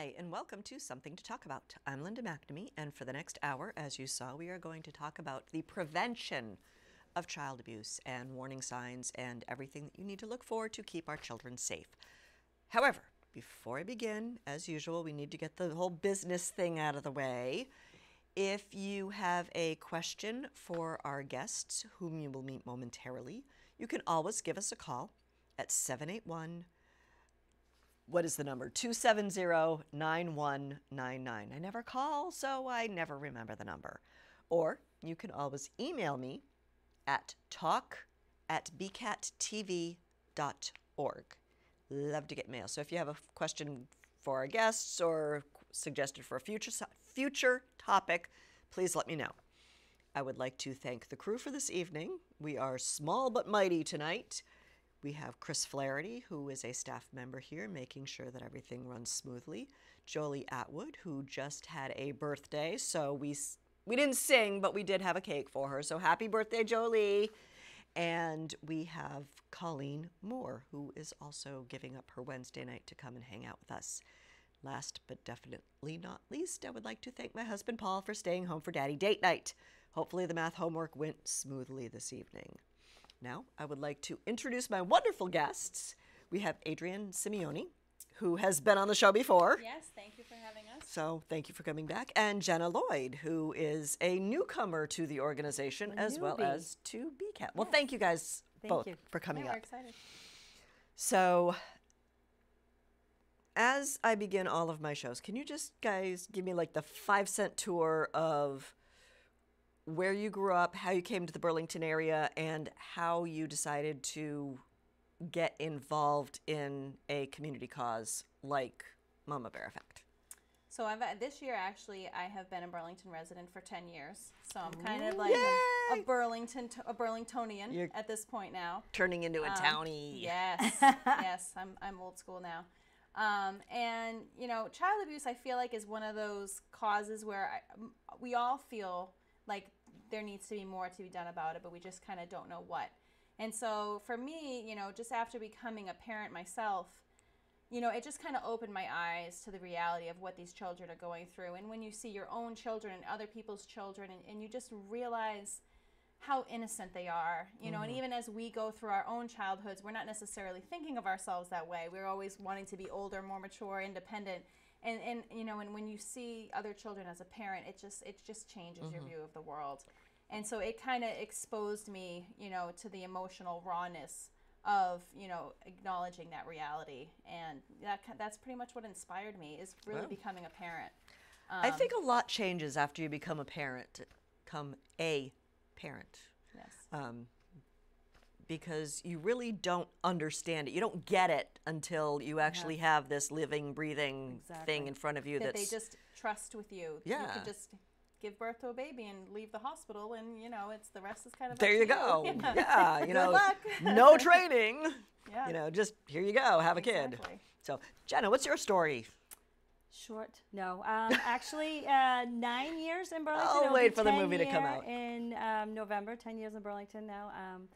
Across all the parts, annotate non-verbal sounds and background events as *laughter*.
Hi, and welcome to Something to Talk About. I'm Linda McNamee, and for the next hour, as you saw, we are going to talk about the prevention of child abuse and warning signs and everything that you need to look for to keep our children safe. However, before I begin, as usual, we need to get the whole business thing out of the way. If you have a question for our guests, whom you will meet momentarily, you can always give us a call at 781 what is the number? 270 9199. I never call, so I never remember the number. Or you can always email me at talk at bcattv.org. Love to get mail. So if you have a question for our guests or suggested for a future, future topic, please let me know. I would like to thank the crew for this evening. We are small but mighty tonight. We have Chris Flaherty, who is a staff member here, making sure that everything runs smoothly. Jolie Atwood, who just had a birthday, so we we didn't sing, but we did have a cake for her. So happy birthday, Jolie! And we have Colleen Moore, who is also giving up her Wednesday night to come and hang out with us. Last but definitely not least, I would like to thank my husband Paul for staying home for daddy date night. Hopefully, the math homework went smoothly this evening. Now, I would like to introduce my wonderful guests. We have Adrienne Simeone, who has been on the show before. Yes, thank you for having us. So, thank you for coming back. And Jenna Lloyd, who is a newcomer to the organization A as well as to BCAT. Well, thank you guys Thank both you. for coming yeah, up. we're excited. So, as I begin all of my shows, can you just guys give me like the five cent tour of where you grew up, how you came to the Burlington area, and how you decided to get involved in a community cause like Mama Bear Effect? So I've, uh, this year, actually, I have been a Burlington resident for 10 years. So I'm kind of like a Yay! Burlington, a Burlingtonian You're- at this point now. Turning into a Um, townie. Yes, *laughs* yes, I'm, I'm old school now. Um, and you know, child abuse, I feel like is one of those causes where I, we all feel like there needs to be more to be done about it, but we just kind of don't know what. And so for me, you know, just after becoming a parent myself, you know, it just kind of opened my eyes to the reality of what these children are going through. And when you see your own children and other people's children, and, and you just realize how innocent they are, you know, and mm-hmm. even as we go through our own childhoods, we're not necessarily thinking of ourselves that way. We're always wanting to be older, more mature, independent. And, and you know, and when you see other children as a parent, it just it just changes your view of the world. And so it kind of exposed me, you know, to the emotional rawness of, you know, acknowledging that reality. And that that's pretty much what inspired me is really Wow. becoming a parent. I think a lot changes after you become a parent, become a parent. Yes. um, because you really don't understand it. You don't get it until you actually have this living, breathing thing in front of you. that that's they just trust with you. You Yeah. can just give birth to a baby and leave the hospital, and you know, it's the rest is kind of. there you go. *laughs* Yeah. Yeah, you Good know, luck. no *laughs* training. Yeah. You know, just here you go, have a kid. Exactly. So, Jenna, what's your story? Short? No. Um, *laughs* actually, uh, nine years in Burlington. I'll It'll wait for the movie to come out. In um, November, 10 years in Burlington now. Um,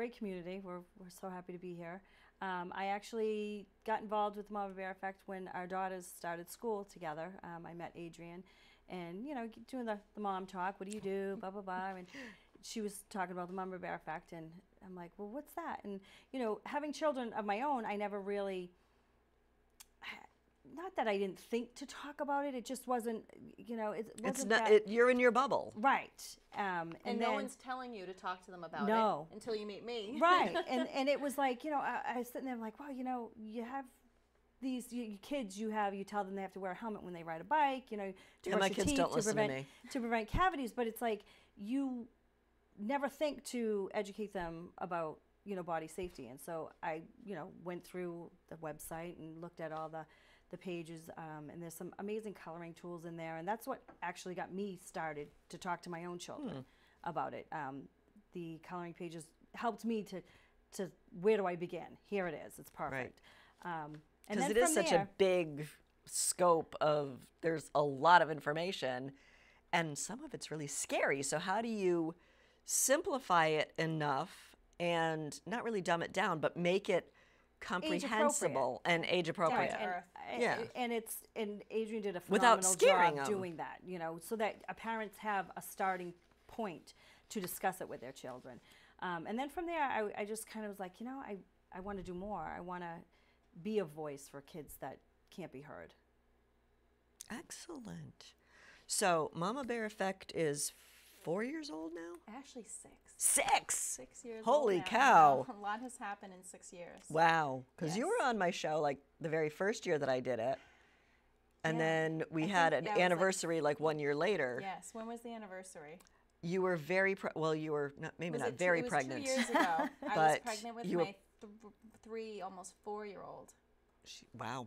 great community. We're, we're so happy to be here. Um, I actually got involved with the Mama Bear Effect when our daughters started school together. Um, I met Adrienne and, you know, doing the, the mom talk. What do you do? Blah, blah, blah. And she was talking about the Mama Bear Effect. And I'm like, well, what's that? And, you know, having children of my own, I never really not that I didn't think to talk about it. It just wasn't, you know, it wasn't It's not. that, It, you're in your bubble. right. Um, And, and no one's telling you to talk to them about No. it until you meet me. right. *laughs* And and it was like, you know, I, I was sitting there like, wow, you know, you have these you, you kids. You have you tell them they have to wear a helmet when they ride a bike. You know, to Yeah, brush my your kids teeth, don't to listen to me. to prevent cavities. But it's like you never think to educate them about you know body safety and so i you know went through the website and looked at all the the pages um, and there's some amazing coloring tools in there and that's what actually got me started to talk to my own children about it um, the coloring pages helped me to to where do i begin here it is it's perfect um, and Because it is such there, a big scope of. There's a lot of information, and some of it's really scary. So how do you simplify it enough and not really dumb it down, but make it comprehensible and age appropriate. earth. and, Yeah. and it's and Adrienne did a Without phenomenal scaring job 'em. doing that. You know, so that parents have a starting point to discuss it with their children, um, and then from there, I, I just kind of was like, you know, I I want to do more. I want to be a voice for kids that can't be heard. Excellent. So, Mama Bear Effect is four years old now? Actually, six. Six! Six years. Holy old now. cow. A lot has happened in six years. Wow. Because you were on my show like the very first year that I did it. And Yeah. then we I had an yeah, it was like- anniversary like, one year later. Yes. When was the anniversary? You were very, pre- well, you were not, maybe was not it two- very it was pregnant. Two years ago. *laughs* I was But pregnant with you were- my th- three, almost four-year-old. Wow.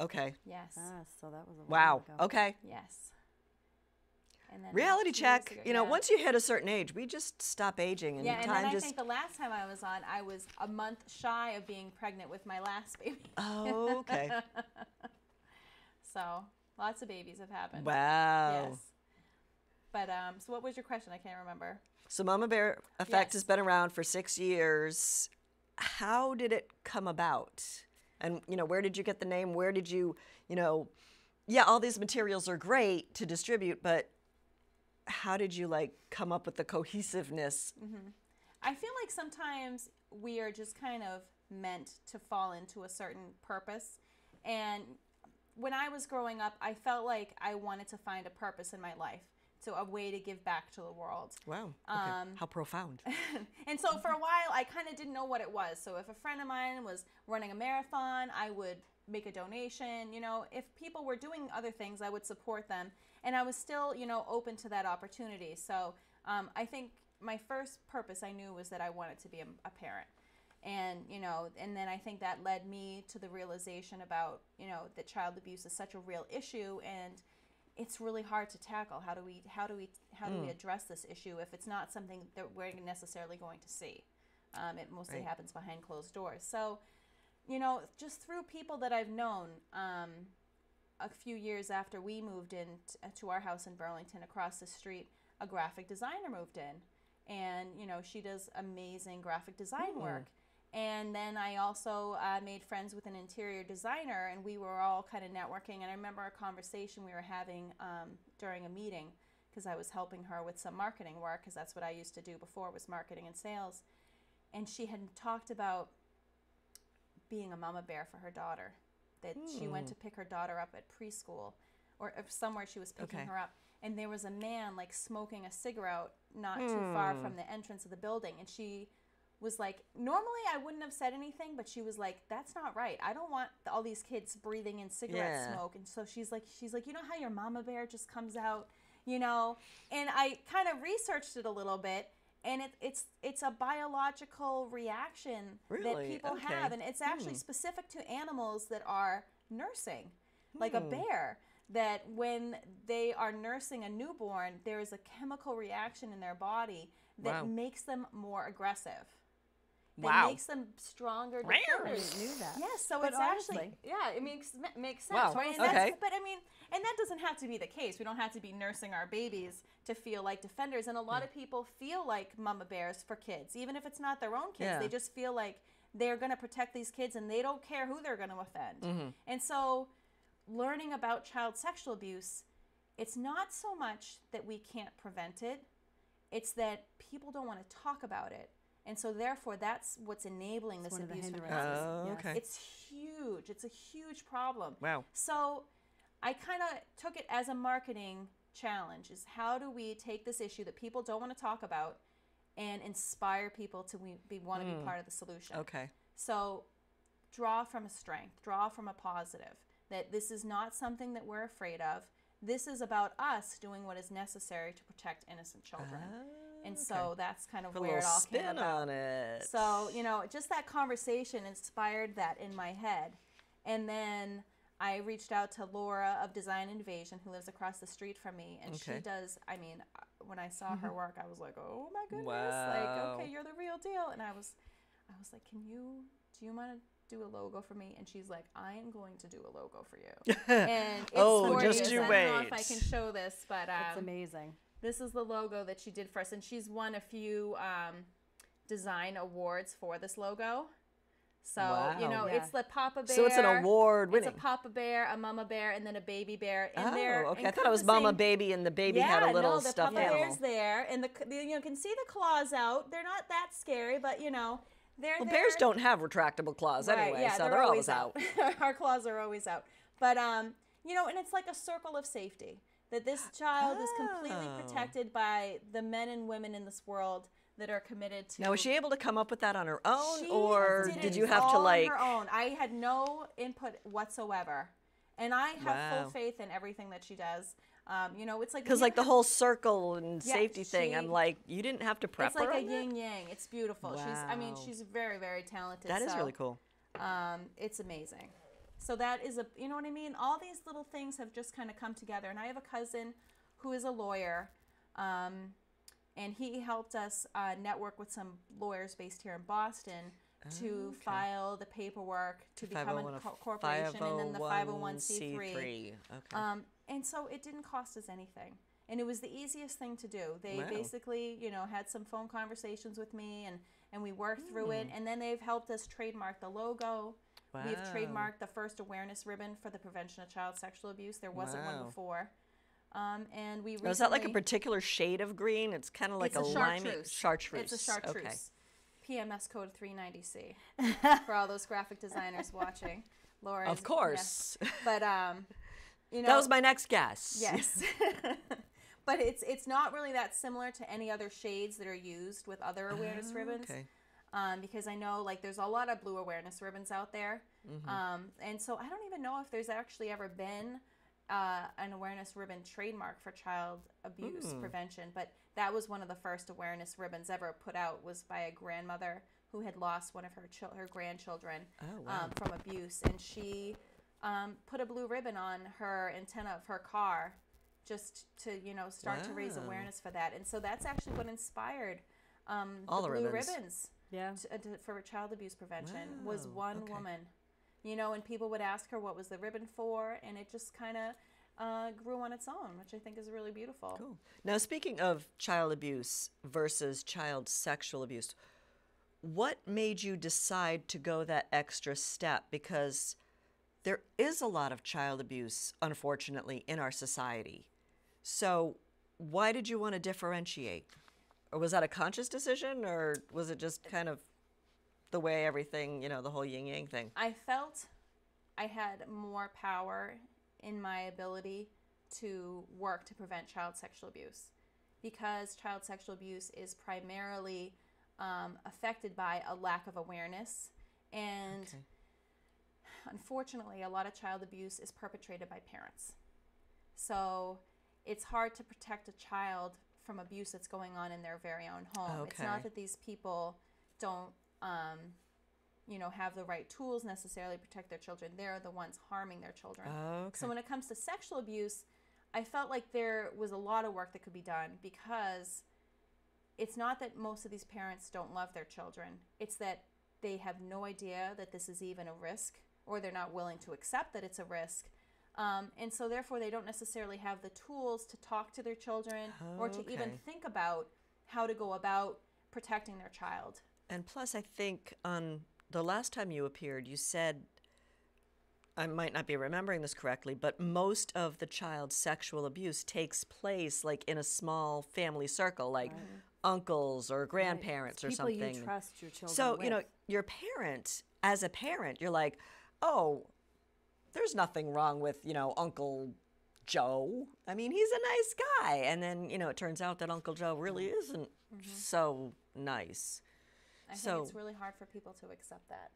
Okay. Yes. Ah, so that was a Wow. ago. Okay. Yes. And then Reality check. ago- You know, yeah. once you hit a certain age, we just stop aging and Yeah, and time then I think the last time I was on, I was a month shy of being pregnant with my last baby. oh, okay. *laughs* So lots of babies have happened. Wow. Yes. But um, so what was your question? I can't remember. So Mama Bear Effect has been around for six years. How did it come about? And you know, where did you get the name? Where did you, you know, yeah, all these materials are great to distribute, but how did you like come up with the cohesiveness? I feel like sometimes we are just kind of meant to fall into a certain purpose. And when I was growing up, I felt like I wanted to find a purpose in my life, so a way to give back to the world. Wow. Okay. Um, how profound. *laughs* and so for a while, I kind of didn't know what it was. So if a friend of mine was running a marathon, I would make a donation. You know, if people were doing other things, I would support them. And I was still, you know, open to that opportunity. So um, I think my first purpose I knew was that I wanted to be a, a parent. And, you know, and then I think that led me to the realization about, you know, that child abuse is such a real issue and it's really hard to tackle. How do we how do we how do we address this issue if it's not something that we're necessarily going to see? Um, it mostly Right. happens behind closed doors. So, you know, just through people that I've known, um, a few years after we moved in t- uh, to our house in Burlington, across the street, a graphic designer moved in, and you know she does amazing graphic design work. And then I also uh, made friends with an interior designer, and we were all kind of networking. And I remember a conversation we were having um, during a meeting because I was helping her with some marketing work because that's what I used to do before was marketing and sales. And she had talked about being a mama bear for her daughter. That she went hmm. to pick her daughter up at preschool or somewhere she was picking Okay. her up. And there was a man like smoking a cigarette not too far hmm. from the entrance of the building. And she was like, normally I wouldn't have said anything, but she was like, that's not right. I don't want all these kids breathing in cigarette Yeah. smoke. And so she's like, she's like, you know how your mama bear just comes out, you know? And I kind of researched it a little bit. And it, it's it's a biological reaction that people Okay. have, and it's actually hmm. specific to animals that are nursing, like a hmm. bear. That when they are nursing a newborn, there is a chemical reaction in their body that Wow. makes them more aggressive. That Wow. makes them stronger I defenders. didn't knew that. Yes, so But it's actually yeah, it makes makes sense, Wow, right? And okay. but I mean, and that doesn't have to be the case. We don't have to be nursing our babies to feel like defenders. And a lot of people feel like mama bears for kids, even if it's not their own kids. Yeah. They just feel like they're going to protect these kids, and they don't care who they're going to offend. Mm-hmm. And so, learning about child sexual abuse, it's not so much that we can't prevent it; it's that people don't want to talk about it. And so, therefore, that's what's enabling this one the abuse from hindrances. Oh, Yes. okay. it's huge. It's a huge problem. Wow. So I kind of took it as a marketing challenge is how do we take this issue that people don't want to talk about and inspire people to we, be, want to be hmm. part of the solution. Okay. So draw from a strength, draw from a positive that this is not something that we're afraid of. This is about us doing what is necessary to protect innocent children. Ah. And so that's kind of Put a where it little all came spin about. on it. So, you know, just that conversation inspired that in my head. And then I reached out to Laura of Design Invasion, who lives across the street from me. And Okay. she does, I mean, uh, when I saw her work, I was like, oh my goodness. Wow. Like, okay, you're the real deal. And I was, I was like, can you, do you mind?" do a logo for me? And she's like, I am going to do a logo for you. *laughs* and it's Oh, gorgeous. just you I don't know if I can show this, but That's um, amazing. This is the logo that she did for us, and she's won a few um, design awards for this logo. So you know, Yeah. it's the Papa Bear. So it's an award winning. It's a Papa Bear, a Mama Bear, and then a baby bear. And Oh, they're okay. I thought it was Mama Baby and the baby yeah, had a little no, the stuffed Papa animal. Bear's there, and the, the you know can see the claws out. They're not that scary, but you know they're Well, there. bears don't have retractable claws Right, anyway, yeah, so they're, always out. *laughs* Our claws are always out. But um, you know, and it's like a circle of safety that this child is completely Oh. protected by the men and women in this world that are committed to. Now, was she able to come up with that on her own, She or did did you have to like? on her own? I had no input whatsoever, and I have Wow. full faith in everything that she does. Um, you know, it's like Because like the whole circle and Yeah, safety thing, I'm like, you didn't have to prep It's like a yin yang. It's beautiful. She's, I mean, she's very, very talented. That is so, really cool. Um, it's amazing. So that is a, you know what I mean? All these little things have just kind of come together. And I have a cousin who is a lawyer, um, and he helped us uh, network with some lawyers based here in Boston to okay. file the paperwork to become a co- corporation and then the 501c3. 501c3. Okay. Um, and so it didn't cost us anything. And it was the easiest thing to do. They Wow. basically, you know, had some phone conversations with me and, and we worked through it. Hmm. And then they've helped us trademark the logo. We've trademarked the first awareness ribbon for the prevention of child sexual abuse. There wasn't Wow. one before. Um, and we Now, is that like a particular shade of green? It's kind of like it's a, limey chartreuse. chartreuse. It's a chartreuse. Okay. PMS code 390C *laughs* for all those graphic designers watching. Laura, Of course. But um, you know, that was my next guess. Yes. *laughs* but it's it's not really that similar to any other shades that are used with other awareness Oh, ribbons. Okay. Um, because I know like there's a lot of blue awareness ribbons out there. Mm-hmm. Um, and so I don't even know if there's actually ever been uh, an awareness ribbon trademark for child abuse Hmm. prevention. But that was one of the first awareness ribbons ever put out was by a grandmother who had lost one of her chil- her grandchildren Oh, wow. um, from abuse, and she um, put a blue ribbon on her antenna of her car just to you know start to raise awareness for that. And so that's actually what inspired um, All the the blue ribbons. ribbons Yeah. to, uh, to, for child abuse prevention was one okay. woman. You know, and people would ask her what was the ribbon for, and it just kind of uh, grew on its own, which I think is really beautiful. Cool. Now, speaking of child abuse versus child sexual abuse, what made you decide to go that extra step? Because there is a lot of child abuse, unfortunately, in our society. So, why did you want to differentiate? Or was that a conscious decision, or was it just kind of the way everything, you know, the whole yin yang thing? I felt I had more power in my ability to work to prevent child sexual abuse because child sexual abuse is primarily um, affected by a lack of awareness and Okay. unfortunately a lot of child abuse is perpetrated by parents so it's hard to protect a child from abuse that's going on in their very own home. Okay. it's not that these people don't um, you know have the right tools necessarily to protect their children. They're the ones harming their children. Okay. so when it comes to sexual abuse i felt like there was a lot of work that could be done because it's not that most of these parents don't love their children. It's that they have no idea that this is even a risk or they're not willing to accept that it's a risk um, and so therefore they don't necessarily have the tools to talk to their children or to even think about how to go about protecting their child. And plus, I think on the last time you appeared, you said, I might not be remembering this correctly, but most of the child's sexual abuse takes place like in a small family circle, like uncles or grandparents or People something. you trust your children so, you know, your parent, as a parent, you're like, oh, there's nothing wrong with, you know, Uncle Joe. I mean, he's a nice guy. And then, you know, it turns out that Uncle Joe really mm-hmm. isn't mm-hmm. so nice. i So- think it's really hard for people to accept that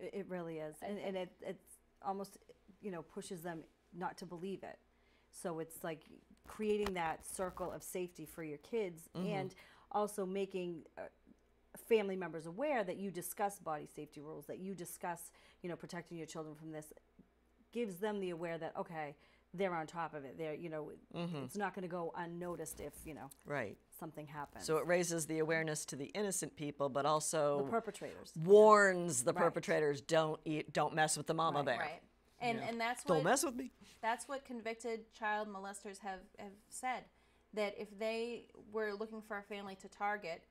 It, it really is, and, and it it's almost you know pushes them not to believe it. So it's like creating that circle of safety for your kids, mm-hmm. and also making uh, family members aware that you discuss body safety rules, that you discuss you know protecting your children from this, gives them the aware that okay they're on top of it. They're you know mm-hmm. it's not going to go unnoticed if you know Right. something happens. So it raises the awareness to the innocent people, but also the perpetrators. warns the Right. perpetrators don't eat, don't mess with the mama Right. bear. right and Yeah. and that's Don't what mess with me. that's what convicted child molesters have, have said that if they were looking for a family to target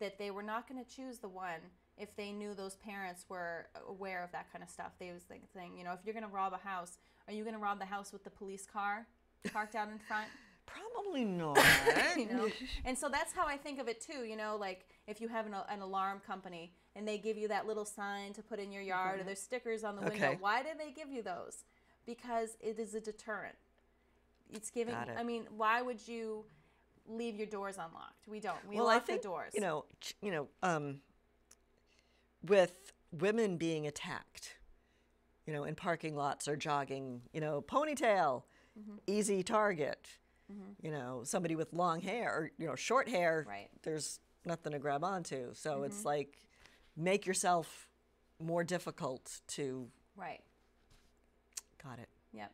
that they were not going to choose the one if they knew those parents were aware of that kind of stuff. They was the thing, you know, if you're going to rob a house, are you going to rob the house with the police car parked out in front? *laughs* Probably not. *laughs* you know and so that's how i think of it too you know like if you have an, an alarm company and they give you that little sign to put in your yard or there's stickers on the window why do they give you those because it is a deterrent it's giving it. i mean why would you leave your doors unlocked we don't we well, lock I think the doors you know, you know, um, with women being attacked, you know, in parking lots or jogging, you know, ponytail, Mm-hmm. easy target. You know, somebody with long hair or you know short hair. Right. There's nothing to grab onto, so Mm-hmm. it's like make yourself more difficult to. right Got it. Yep.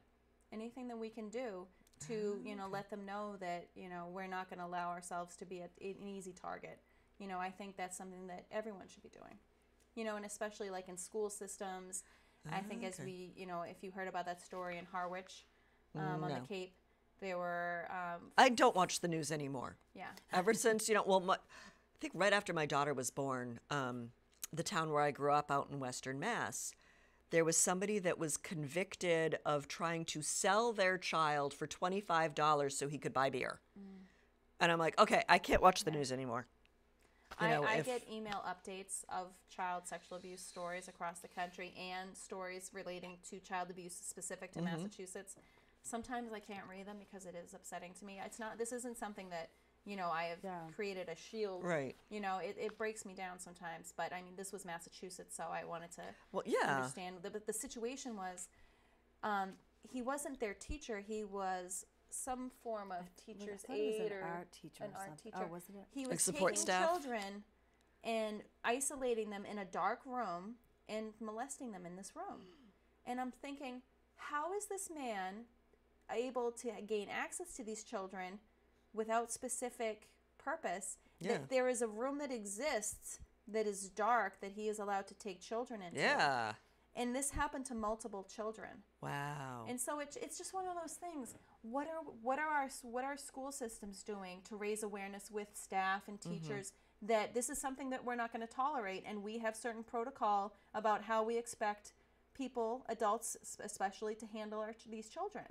Anything that we can do to, you know, let them know that, you know, we're not going to allow ourselves to be an easy target. You know, I think that's something that everyone should be doing. You know, and especially like in school systems. I think as we, you know, if you heard about that story in Harwich um, on the Cape, there were, um, I don't watch the news anymore. yeah. ever since you know well my, i think right after my daughter was born um, the town where i grew up out in western mass there was somebody that was convicted of trying to sell their child for $25 so he could buy beer and i'm like okay i can't watch the news anymore you know, I, I if- get email updates of child sexual abuse stories across the country and stories relating to child abuse specific to Mm-hmm. Massachusetts. Sometimes I can't read them because it is upsetting to me. It's not. This isn't something that you know I have Yeah. created a shield. Right. You know, it, it breaks me down sometimes. But I mean, this was Massachusetts, so I wanted to well yeah understand. The, but the situation was, um, he wasn't their teacher. He was some form of teacher's thought it was aid an or art oh, teacher an or art teacher. Oh, wasn't it? He Like was support taking staff? children and isolating them in a dark room and molesting them in this room. And I'm thinking, how is this man able to gain access to these children without specific purpose? Yeah. That there is a room that exists that is dark that he is allowed to take children into. yeah And this happened to multiple children. wow And so it's, it's just one of those things. What are what are our what are school systems doing to raise awareness with staff and teachers that this is something that we're not going to tolerate, and we have certain protocol about how we expect people, adults especially, to handle our, these children,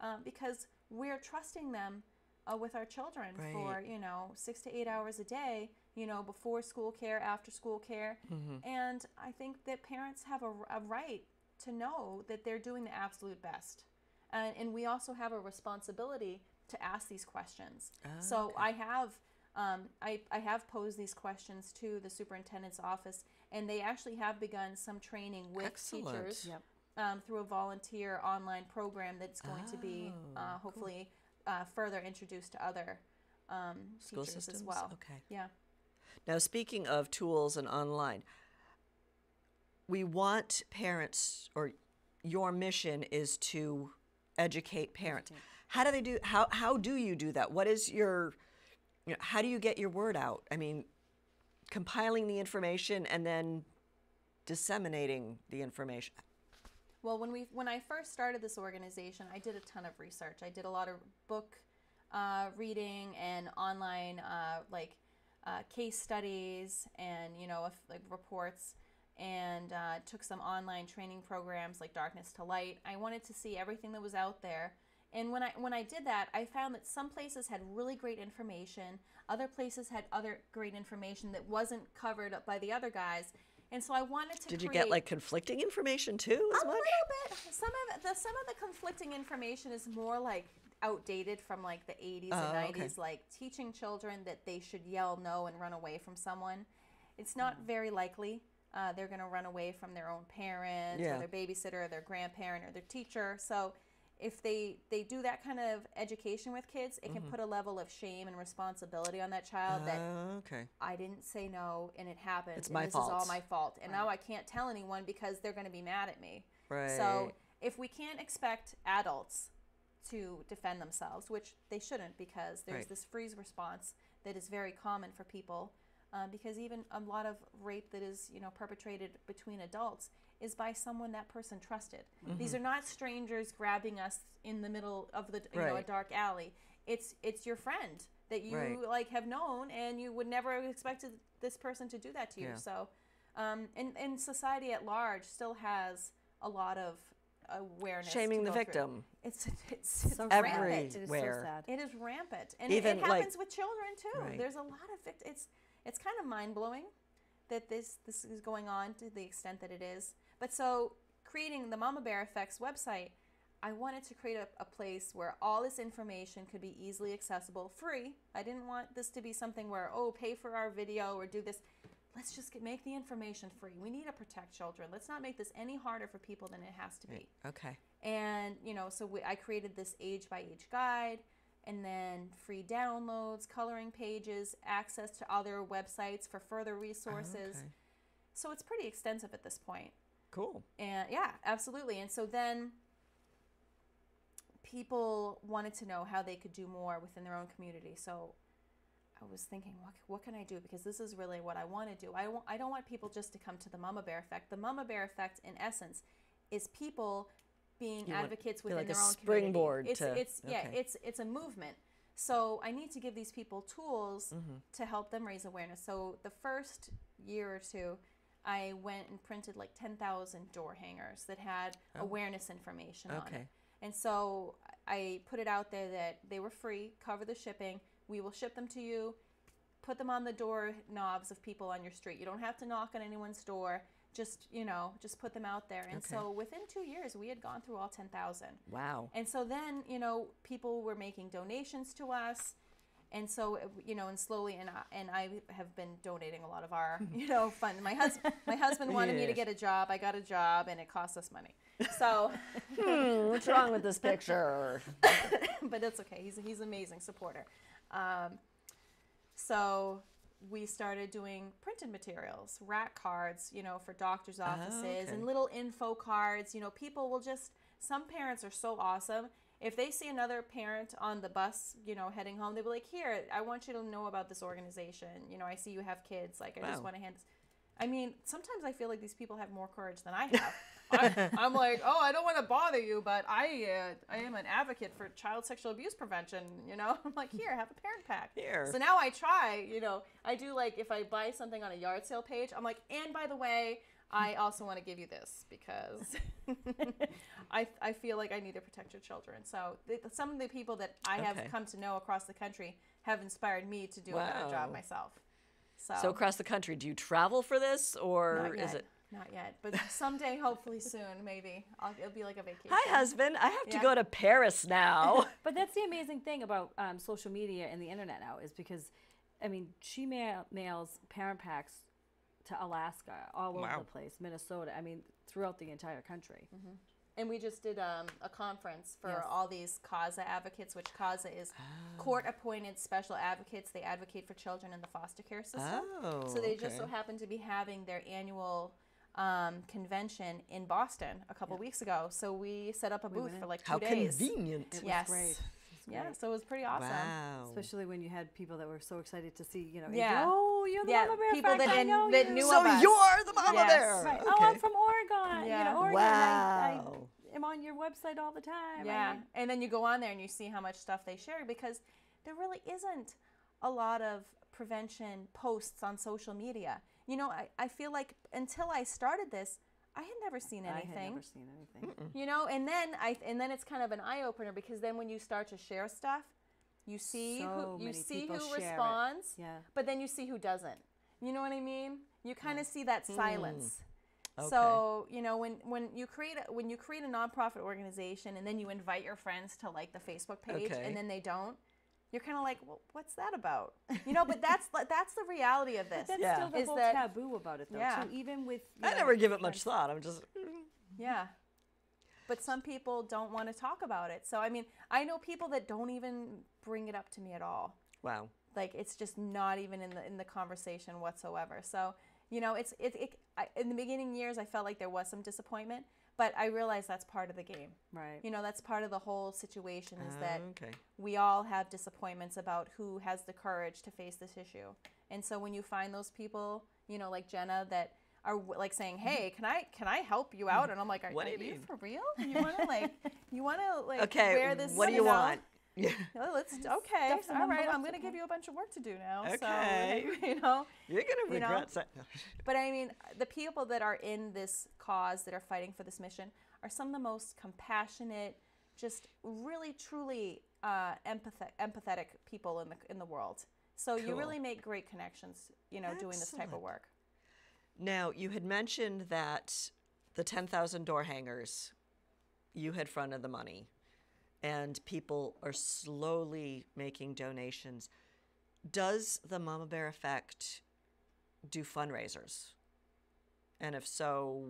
um, because we're trusting them uh, with our children for you know six to eight hours a day, you know, before school care, after school care, and I think that parents have a, a right to know that they're doing the absolute best. And, and we also have a responsibility to ask these questions. so I have um, I, I have posed these questions to the superintendent's office, and they actually have begun some training with Excellent. teachers Yep. um, through a volunteer online program that's going to be Oh, uh, hopefully uh, further introduced to other um, School teachers systems? as well. Okay. Yeah. Now, speaking of tools and online, we want parents, or your mission is to educate parents. How do they do? How how do you do that? What is your, you know, how do you get your word out? I mean, compiling the information and then disseminating the information. Well, when we when I first started this organization, I did a ton of research. I did a lot of book uh, reading and online uh, like uh, case studies and you know if, like reports, and uh, took some online training programs like Darkness to Light. I wanted to see everything that was out there. And when I when I did that, I found that some places had really great information, other places had other great information that wasn't covered up by the other guys. And so I wanted to Did you get like conflicting information too? As a much? little bit. Some of the some of the conflicting information is more like outdated from like the 80s Oh, and okay. 90s, like teaching children that they should yell no and run away from someone. It's not very likely uh, they're going to run away from their own parents Yeah. or their babysitter or their grandparent or their teacher. So if they they do that kind of education with kids, it can put a level of shame and responsibility on that child that Oh, okay. I didn't say no and it happened. It's my this is all my fault. And now I can't tell anyone because they're going to be mad at me. Right. So if we can't expect adults to defend themselves, which they shouldn't because there's Right. this freeze response that is very common for people. Uh, because even a lot of rape that is you know perpetrated between adults is by someone that person trusted. These Mm-hmm. are not strangers grabbing us in the middle of the you know a dark alley. It's it's your friend that you Right. like have known and you would never have expected this person to do that to you. Yeah. So Um, and, and society at large still has a lot of awareness. Shaming the go through. victim. It's, it's, it's So rampant. sad. It is so Everywhere. sad. It is rampant, and Even, it like- happens with children too. Right. There's a lot of vict- It's it's kind of mind blowing that this this is going on to the extent that it is. But so creating the Mama Bear Effects website, I wanted to create a, a place where all this information could be easily accessible, free. I didn't want this to be something where oh pay for our video or do this. Let's just get, make the information free. We need to protect children. Let's not make this any harder for people than it has to be Okay. and you know so we, i created this age by age guide and then free downloads coloring pages access to other websites for further resources Okay. so it's pretty extensive at this point Cool. and yeah absolutely and so then people wanted to know how they could do more within their own community so i was thinking what, what can i do because this is really what i want to do I, wa- I don't want people just to come to the mama bear effect the mama bear effect in essence is people being You want- advocates within like a their own springboard community. to- it's it's yeah it's it's a movement so i need to give these people tools Mm-hmm. to help them raise awareness so the first year or two I went and printed like 10,000 door hangers that had awareness information on it. Oh. Okay. And so I put it out there that they were free, cover the shipping. We will ship them to you, put them on the door knobs of people on your street. You don't have to knock on anyone's door. Just, you know, just put them out there. And Okay. so within two years, we had gone through all 10,000. Wow. And so then, you know, people were making donations to us. And so, you know, and slowly, and I, and I have been donating a lot of our, *laughs* you know, fund. My husband, my husband wanted me to get a job. I got a job, and it cost us money. So, *laughs* Hmm, what's wrong with this *laughs* picture? but it's okay. He's he's an amazing supporter. Um, so we started doing printed materials, rack cards, you know, for doctors' offices, Oh, okay. and little info cards. You know, people will just. Some parents are so awesome. If they see another parent on the bus, you know, heading home, they'll be like, "Here, I want you to know about this organization. You know, I see you have kids. Like, I just want to hand this." I mean, sometimes I feel like these people have more courage than I have. *laughs* I, I'm like, oh, I don't want to bother you, but I, uh, I am an advocate for child sexual abuse prevention. You know, *laughs* I'm like, here, have a parent pack. Here. So now I try. You know, I do like if I buy something on a yard sale page, I'm like, and by the way, I also want to give you this because *laughs* I, I feel like I need to protect your children. So th- some of the people that I have Okay. come to know across the country have inspired me to do a better job myself. So, So across the country, do you travel for this, or is it? Not yet, but someday, hopefully soon, maybe I'll, it'll be like a vacation. Hi, husband. I have to go to Paris now. *laughs* *laughs* But that's the amazing thing about um, social media and the internet now is because, I mean, she mail, mails parent packs to Alaska, all over the place, Minnesota. I mean, throughout the entire country. And we just did um, a conference for Yes. all these CASA advocates, which CASA is Oh. court-appointed special advocates. They advocate for children in the foster care system. Oh, so they just so happen to be having their annual um, convention in Boston a couple weeks ago. So we set up a booth went for like two How days. convenient. It Yes. was great. It was Yeah, so it was pretty awesome. Wow. Especially when you had people that were so excited to see, you know, Yeah. oh, you're the Yeah, Mama Bear people Effect, that I know that you." knew so of us. you're the mama Yes. bear. Right. Okay. Oh, I'm from Oregon. Yeah. You know, Oregon. I, Wow. I am on your website all the time. I Yeah, mean, and then you go on there and you see how much stuff they share because there really isn't a lot of prevention posts on social media. You know, I, I feel like until I started this, I had never seen anything. I had never seen anything. You know, and then I and then it's kind of an eye opener because then when you start to share stuff, you see So who you see who responds, Yeah. but then you see who doesn't. You know what I mean? You kind of see that hmm. silence. Okay. So you know when when you create a, when you create a nonprofit organization and then you invite your friends to like the Facebook page Okay. and then they don't, you're kind of like, well, what's that about? You know, but that's that's the reality of this. That's Yeah. still the Is whole that- taboo about it, though. Yeah. Too. Even with I know, never give it much thought. I'm just. *laughs* Yeah. But some people don't want to talk about it. So I mean, I know people that don't even bring it up to me at all. Wow. Like it's just not even in the in the conversation whatsoever. So you know, it's it, it I, in the beginning years I felt like there was some disappointment, but I realize that's part of the game. Right. You know, that's part of the whole situation is that ah, okay. we all have disappointments about who has the courage to face this issue. And so when you find those people, you know, like Jenna that are like saying, "Hey, mm-hmm. can I can I help you out?" Mm-hmm. And I'm like, "Are, What are you you for real? You want to like *laughs* you want to like Okay. wear this what do you want? Yeah. *laughs* Let's okay. All right, I'm going to give you a bunch of work to do now. Okay. So, *laughs* you know, You're gonna You know? regret saying. *laughs* but I mean, the people that are in this cause that are fighting for this mission are some of the most compassionate, just really truly uh, empathetic, empathetic people in the in the world. So you really make great connections, you know, doing this type of work. Now, you had mentioned that the 10,000 door hangers, you had fronted the money, and people are slowly making donations. Does the Mama Bear Effect do fundraisers? And if so,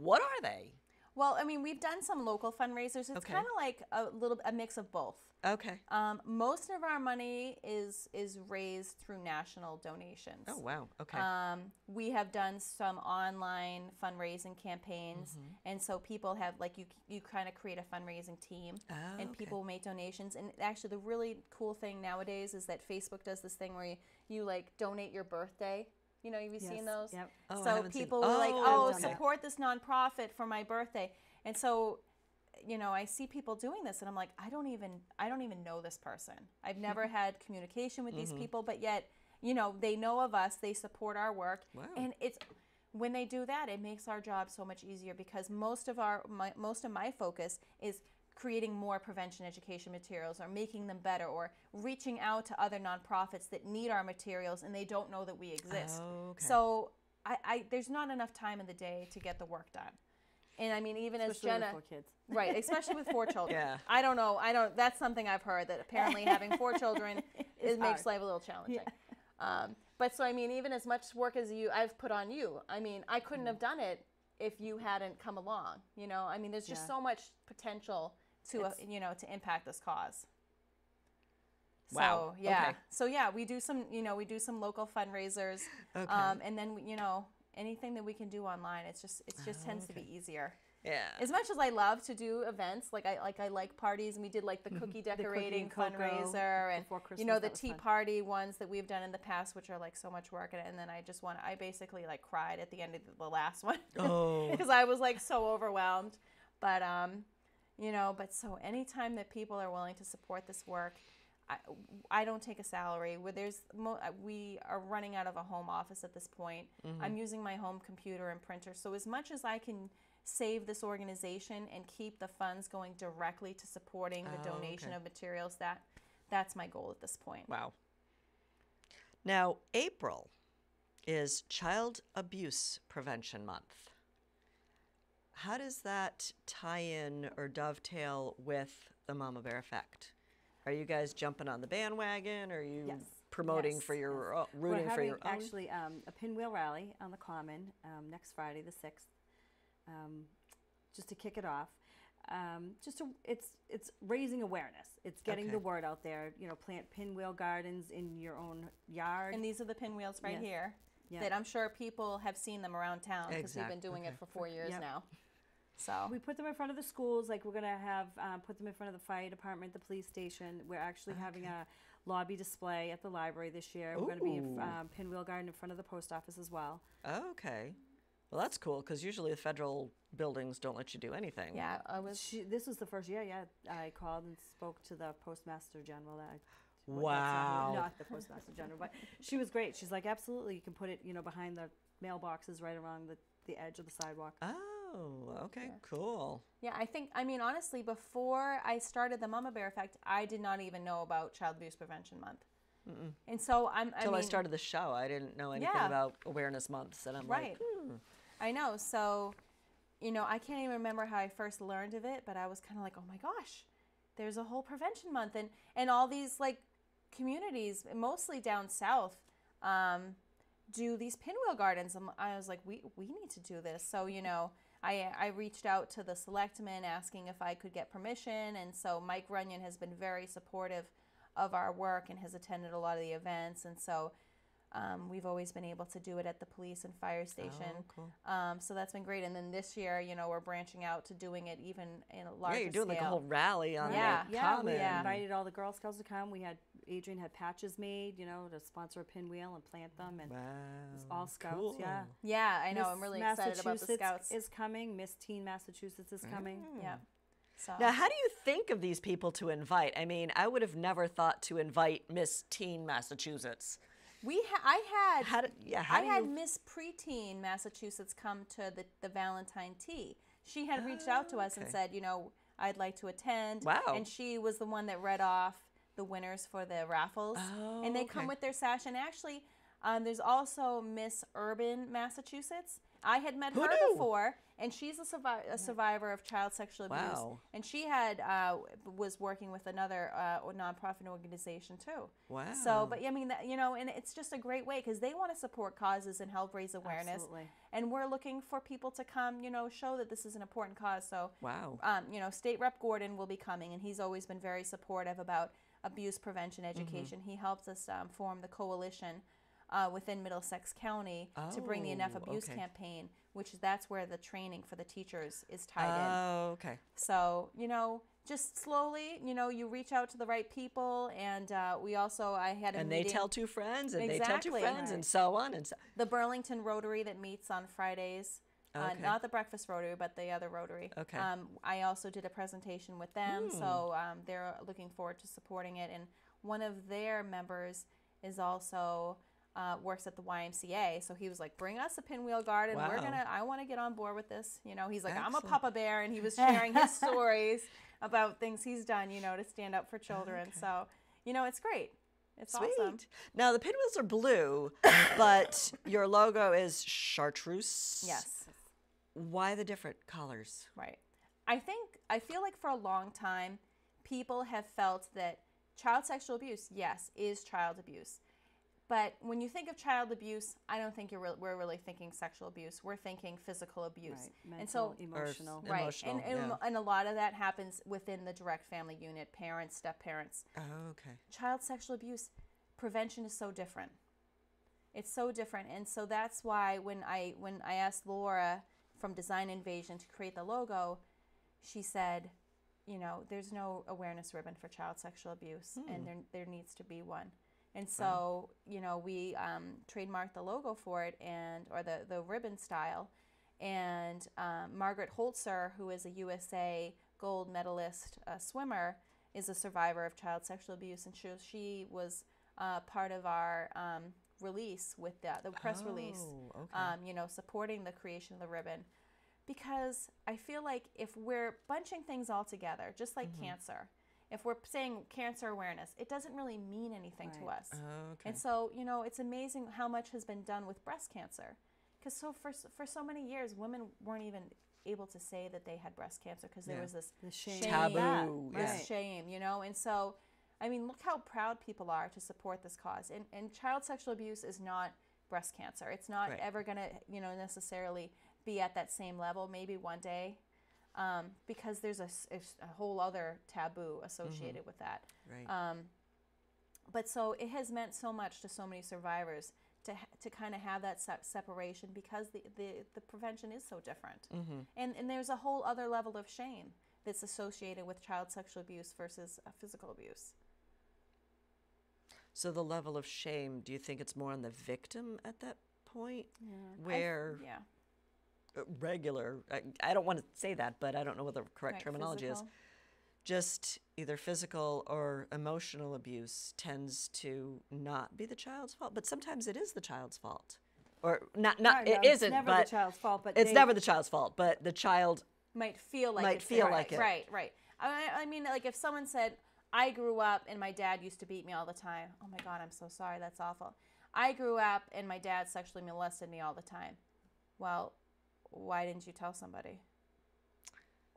what are they? Well, I mean, we've done some local fundraisers. It's Okay. kind of like a little a mix of both. Okay. Um, most of our money is is raised through national donations. Oh, wow. Okay. Um, we have done some online fundraising campaigns, Mm-hmm. and so people have like you you kind of create a fundraising team, Oh, and okay. people make donations. And actually, the really cool thing nowadays is that Facebook does this thing where you, you like donate your birthday. You know, have you seen Yes, those? yep. Oh, I so haven't seen- people were like, Oh, "Oh, that. support this nonprofit for my birthday," and so you know i see people doing this and i'm like i don't even i don't even know this person i've never *laughs* had communication with Mm-hmm. these people but yet you know they know of us they support our work Wow. and it's when they do that it makes our job so much easier because most of our my, most of my focus is creating more prevention education materials or making them better or reaching out to other nonprofits that need our materials and they don't know that we exist Oh, okay. so I, I there's not enough time in the day to get the work done and i mean even as Especially with jenna four kids. *laughs* Right, especially with four children. Yeah. I don't know. I don't. That's something I've heard that apparently having four *laughs* children it makes hard. life a little challenging. Um, but so I mean, even as much work as you I've put on you, I mean, I couldn't Mm-hmm. have done it if you hadn't come along. You know, I mean, there's just Yeah. so much potential to uh, you know to impact this cause. Wow, So yeah. okay. So yeah, we do some you know we do some local fundraisers, Okay. um, and then you know anything that we can do online. It's just it just tends to be easier yeah. as much as I love to do events, like I like I like parties, and we did like the cookie decorating and fundraiser, and you know the tea fun. party ones that we've done in the past, which are like so much work, and, and then I just want I basically like cried at the end of the last one *laughs* because I was like so overwhelmed, but um, you know, but so anytime that people are willing to support this work. I, I don't take a salary. Where there's mo- uh, we are running out of a home office at this point. I'm using my home computer and printer. So as much as I can save this organization and keep the funds going directly to supporting the Oh, donation okay. of materials, that that's my goal at this point. Wow. Now, April is Child Abuse Prevention Month. How does that tie in or dovetail with the Mama Bear Effect? Are you guys jumping on the bandwagon? Are you Yes. promoting Yes, for your yes. uh, rooting We're for your own? actually um, a pinwheel rally on the Common um, next Friday, the sixth, um, just to kick it off. Um, just to, it's it's raising awareness. It's getting Okay. the word out there. You know, plant pinwheel gardens in your own yard. And these are the pinwheels right Yes. here Yeah. that I'm sure people have seen them around town because we've been doing okay. it for four years Yep. now. So we put them in front of the schools. Like we're gonna have um, put them in front of the fire department, the police station. We're actually having a lobby display at the library this year. We're gonna be in um, pinwheel garden in front of the post office as well. okay. Well, that's cool because usually the federal buildings don't let you do anything. yeah, I was She, this was the first year, yeah. I called and spoke to the postmaster general. That what- that's not, Wow. not the postmaster general, but she was great. She's like, absolutely, you can put it, you know, behind the mailboxes, right along the, the edge of the sidewalk. Oh, okay, cool. Yeah, I think, I mean, honestly, before I started the Mama Bear Effect, I did not even know about Child Abuse Prevention Month. And so I'm, Until I, mean, started the show, I didn't know anything Yeah. about awareness months, and I'm Right. like, hmm. I know. So, you know, I can't even remember how I first learned of it, but I was kind of like, oh my gosh, there's a whole prevention month, and and all these like communities, mostly down south, um, do these pinwheel gardens. I'm- I was like, we we need to do this. So you know. I, I reached out to the selectmen asking if I could get permission, and so Mike Runyon has been very supportive of our work and has attended a lot of the events, and so um, we've always been able to do it at the police and fire station. Oh, cool. Um, so that's been great. And then this year, you know, we're branching out to doing it even in a larger Yeah, you're doing like a whole rally on Yeah. the Yeah, common. we invited all the Girl Scouts to come. We had Adrienne had patches made, you know, to sponsor a pinwheel and plant them, and Wow. all scouts. Yeah, cool. yeah, I know. Miss I'm really excited about the Massachusetts scouts. Is coming. Miss Teen Massachusetts is mm. coming. yeah. So Now, how do you think of these people to invite? I mean, I would have never thought to invite Miss Teen Massachusetts. we ha- I had How did, yeah, how I had you, Miss Preteen Massachusetts come to the, the Valentine tea. She had reached out to us and said, you know, I'd like to attend. Wow. And she was the one that read off the winners for the raffles. and they Oh, come with their sash. And actually, um, there's also Miss Urban Massachusetts. I had met Who her knew? before, and she's a, survi- a survivor of child sexual abuse. Wow. And she had uh, was working with another uh, nonprofit organization too. Wow. So, but I mean, that, you know, and it's just a great way because they want to support causes and help raise awareness. Absolutely. And we're looking for people to come, you know, show that this is an important cause. So, Wow. um, you know, State Rep Gordon will be coming, and he's always been very supportive about abuse prevention Mm-hmm. education. He helped us um, form the coalition uh, within Middlesex County to bring the Enough Oh, Abuse okay. campaign, which is that's where the training for the teachers is tied in. Oh, okay. So, you know, just slowly, you know, you reach out to the right people. And uh, we also, I had a And they tell two friends, and they tell two Exactly. friends, and so on and so. the Burlington Rotary that meets on Fridays. Uh, not the breakfast Rotary, but the other Rotary. Okay. Um, I also did a presentation with them, so um, they're looking forward to supporting it. And one of their members is also uh, works at the YMCA, so he was like, "Bring us a pinwheel garden. We're gonna. I want to get on board with this." You know, he's like, "I'm a Papa Bear," and he was sharing his *laughs* stories about things he's done, you know, to stand up for children. So, you know, it's great. It's Sweet. awesome. Now the pinwheels are blue, but *coughs* your logo is chartreuse. Yes. Why the different colors? Right. I think, I feel like for a long time, people have felt that child sexual abuse, yes, is child abuse. But when you think of child abuse, I don't think you're re- we're really thinking sexual abuse. We're thinking physical abuse. Right. And so, Mental, emotional. Right. Emotional, and, and, yeah. and a lot of that happens within the direct family unit, parents, step parents. Oh, okay. Child sexual abuse prevention is so different. It's so different, and so that's why when I when I asked Laura from Design Invasion to create the logo, she said, you know, there's no awareness ribbon for child sexual abuse, and there there needs to be one. And so, you know, we um, trademarked the logo for it, and or the the ribbon style, and um, Margaret Hoelzer, who is a USA gold medalist uh, swimmer, is a survivor of child sexual abuse, and she, she was uh, part of our um, release with the, the press release, Oh, okay. um, you know, supporting the creation of the ribbon. Because I feel like if we're bunching things all together, just like cancer, if we're saying cancer awareness, it doesn't really mean anything to us. Oh, okay. And so, you know, it's amazing how much has been done with breast cancer. Because so for, for so many years, women weren't even able to say that they had breast cancer because there Yeah. was this The shame. shame, Taboo, this yeah. shame, you know. And so, I mean, look how proud people are to support this cause. And, and child sexual abuse is not breast cancer. It's not Right. ever going to, you know, necessarily be at that same level. Maybe one day, um, because there's a whole other taboo associated with that. right. Um, but so it has meant so much to so many survivors to, to kind of have that se- separation because the, the, the prevention is so different. Mm-hmm. And, and there's a whole other level of shame that's associated with child sexual abuse versus uh, physical abuse. So the level of shame, do you think it's more on the victim at that point? Yeah. I- Where yeah, uh, regular, I, I don't want to say that, but I don't know what the correct right, terminology is. Just either physical or emotional abuse tends to not be the child's fault, but sometimes it is the child's fault. Or not, not it no, it's isn't, never but the child's fault, but it's they- never the child's fault, but the child Might feel like Might it's feel right, like it. Right, right. I, I mean, like if someone said, "I grew up and my dad used to beat me all the time." Oh my God, I'm so sorry. That's awful. I grew up and my dad sexually molested me all the time. Well, why didn't you tell somebody?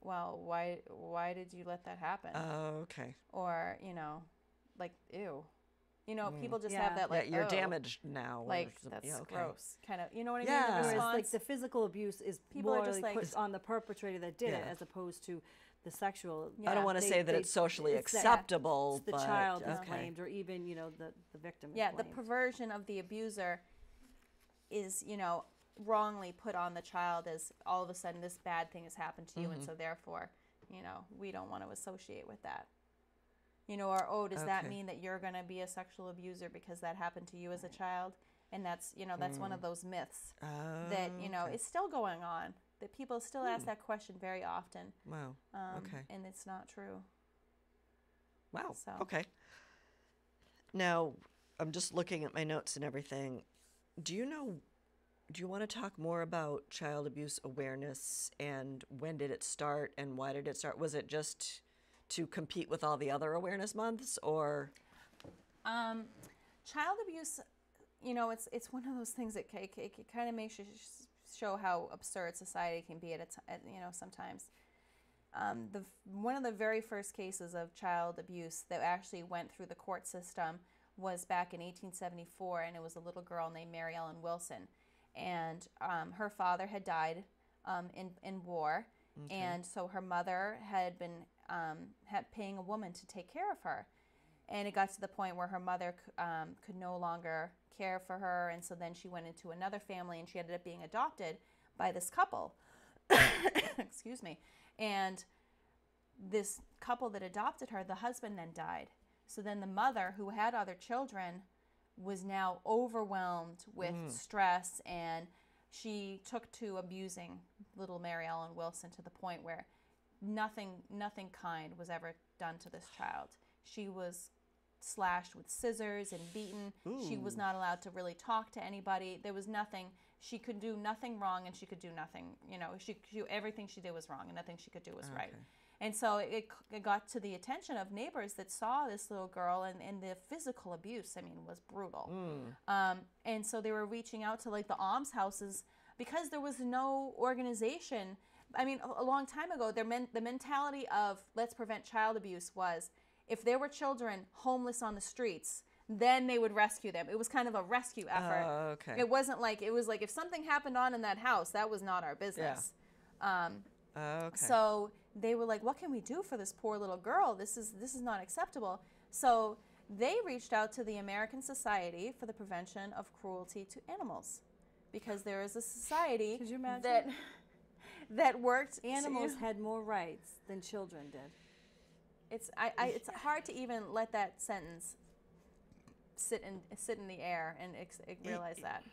Well, why why did you let that happen? Oh, okay. or you know, like ew. You know, mm. people just Yeah. have that like yeah, you're "Oh," damaged now. Like some- that's yeah, okay. gross. Kind of. You know what I Yeah. mean? The Whereas, Whereas response. like the physical abuse is People are just like like- put on the perpetrator that did it as opposed to the sexual. I don't want to say that they- it's socially it's that- acceptable, it's the but child is okay. blamed or even you know the, the victim is yeah, the perversion of the abuser is, you know, wrongly put on the child as all of a sudden this bad thing has happened to you, Mm-hmm. and so therefore, you know, we don't want to associate with that. You know, or oh, does that mean that you're going to be a sexual abuser because that happened to you as a child? And that's, you know, that's one of those myths that you know Mm. Oh, okay. it's still going on. That people still ask that question very often. Wow. Um, Okay. And it's not true. Wow. So- Okay. Now, I'm just looking at my notes and everything. Do you know? Do you want to talk more about child abuse awareness and when did it start and why did it start? Was it just to compete with all the other awareness months, or Um, child abuse, you know, it's it's one of those things that ca- ca- it, kind of makes you show how absurd society can be at, a t- at you know sometimes. Um, the one of the very first cases of child abuse that actually went through the court system was back in 1874, and it was a little girl named Mary Ellen Wilson, and um, her father had died um, in in war, and so her mother had been um, had paying a woman to take care of her, and it got to the point where her mother um, could no longer care for her, and so then she went into another family, and she ended up being adopted by this couple. *coughs* Excuse me, and this couple that adopted her, the husband then died. So then the mother, who had other children, was now overwhelmed with stress and she took to abusing little Mary Ellen Wilson to the point where nothing nothing kind was ever done to this child. She was slashed with scissors and beaten. She was not allowed to really talk to anybody. There was nothing she could do nothing wrong and she could do nothing, you know, she, she everything she did was wrong and nothing she could do was right. And so it, it got to the attention of neighbors that saw this little girl, and, and the physical abuse, I mean, was brutal. Um, and so they were reaching out to like the almshouses because there was no organization. I mean, a, a long time ago, their men, the mentality of let's prevent child abuse was if there were children homeless on the streets, then they would rescue them. It was kind of a rescue effort. Oh, okay. It wasn't like it was like if something happened on in that house, that was not our business. Um, Oh, okay. so they were like, "What can we do for this poor little girl? This is this is not acceptable." So they reached out to the American Society for the Prevention of Cruelty to Animals, because there is a society Could you imagine? that *laughs* that worked. to- Animals had more rights than children did. It's I, I it's *laughs* hard to even let that sentence sit in sit in the air and ex- realize that.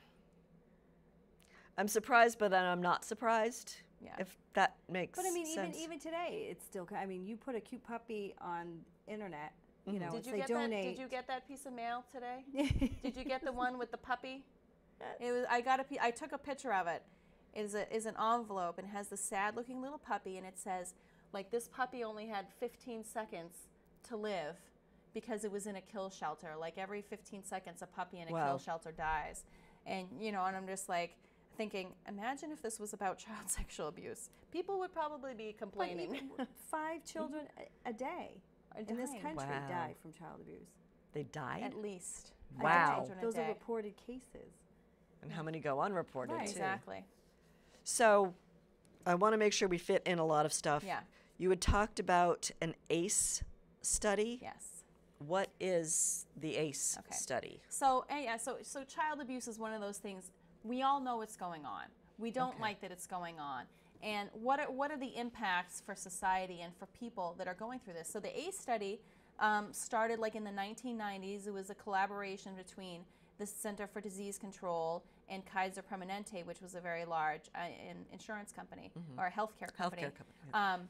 I'm surprised, but then I'm not surprised. Yeah. If that makes sense. But I mean, sense. even even today, it's still. I mean, you put a cute puppy on internet. You mm-hmm. know, Did you they get that? Did you get that piece of mail today? *laughs* Did you get the one with the puppy? It was. I got a. pi- I took a picture of it. Is a is an envelope and has the sad looking little puppy and it says like this puppy only had 15 seconds to live because it was in a kill shelter. Like every 15 seconds, a puppy in a Wow. kill shelter dies, and you know, and I'm just like thinking, imagine if this was about *laughs* child sexual abuse. People would probably be complaining. five children a, a day in this country Wow. die from child abuse. they die? At least. Wow. day. Children a Those are reported cases. and how many go unreported Right. too? Exactly. So, I want to make sure we fit in a lot of stuff. Yeah. You had talked about an ACE study. Yes. What is the ACE Okay. study? So yeah, so so child abuse is one of those things we all know what's going on. We don't Okay. like that it's going on. And what are, what are the impacts for society and for people that are going through this? So the ACE study um, started like in the 1990s. It was a collaboration between the Center for Disease Control and Kaiser Permanente, which was a very large uh, insurance company or a healthcare company. Healthcare company. Um,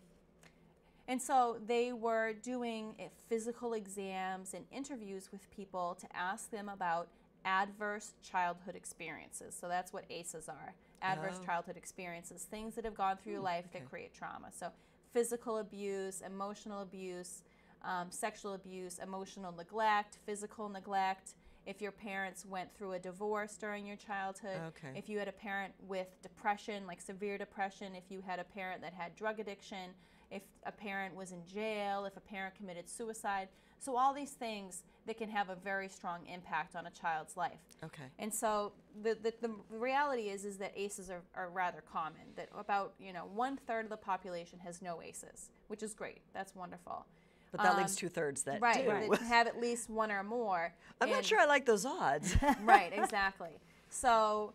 and so they were doing uh, physical exams and interviews with people to ask them about adverse childhood experiences. So that's what ACEs are adverse Oh. childhood experiences, things that have gone through your life that create trauma. So physical abuse, emotional abuse, um, sexual abuse, emotional neglect, physical neglect. If your parents went through a divorce during your childhood, Okay. if you had a parent with depression, like severe depression, if you had a parent that had drug addiction, if a parent was in jail, if a parent committed suicide. So, all these things that can have a very strong impact on a child's life. Okay. And so the, the, the reality is is that ACEs are, are rather common. That about you know one third of the population has no ACEs, which is great. That's wonderful. But that leaves Um, two thirds that right, do. that have at least one or more. *laughs* I'm not sure I like those odds. *laughs* right, *laughs* exactly. So,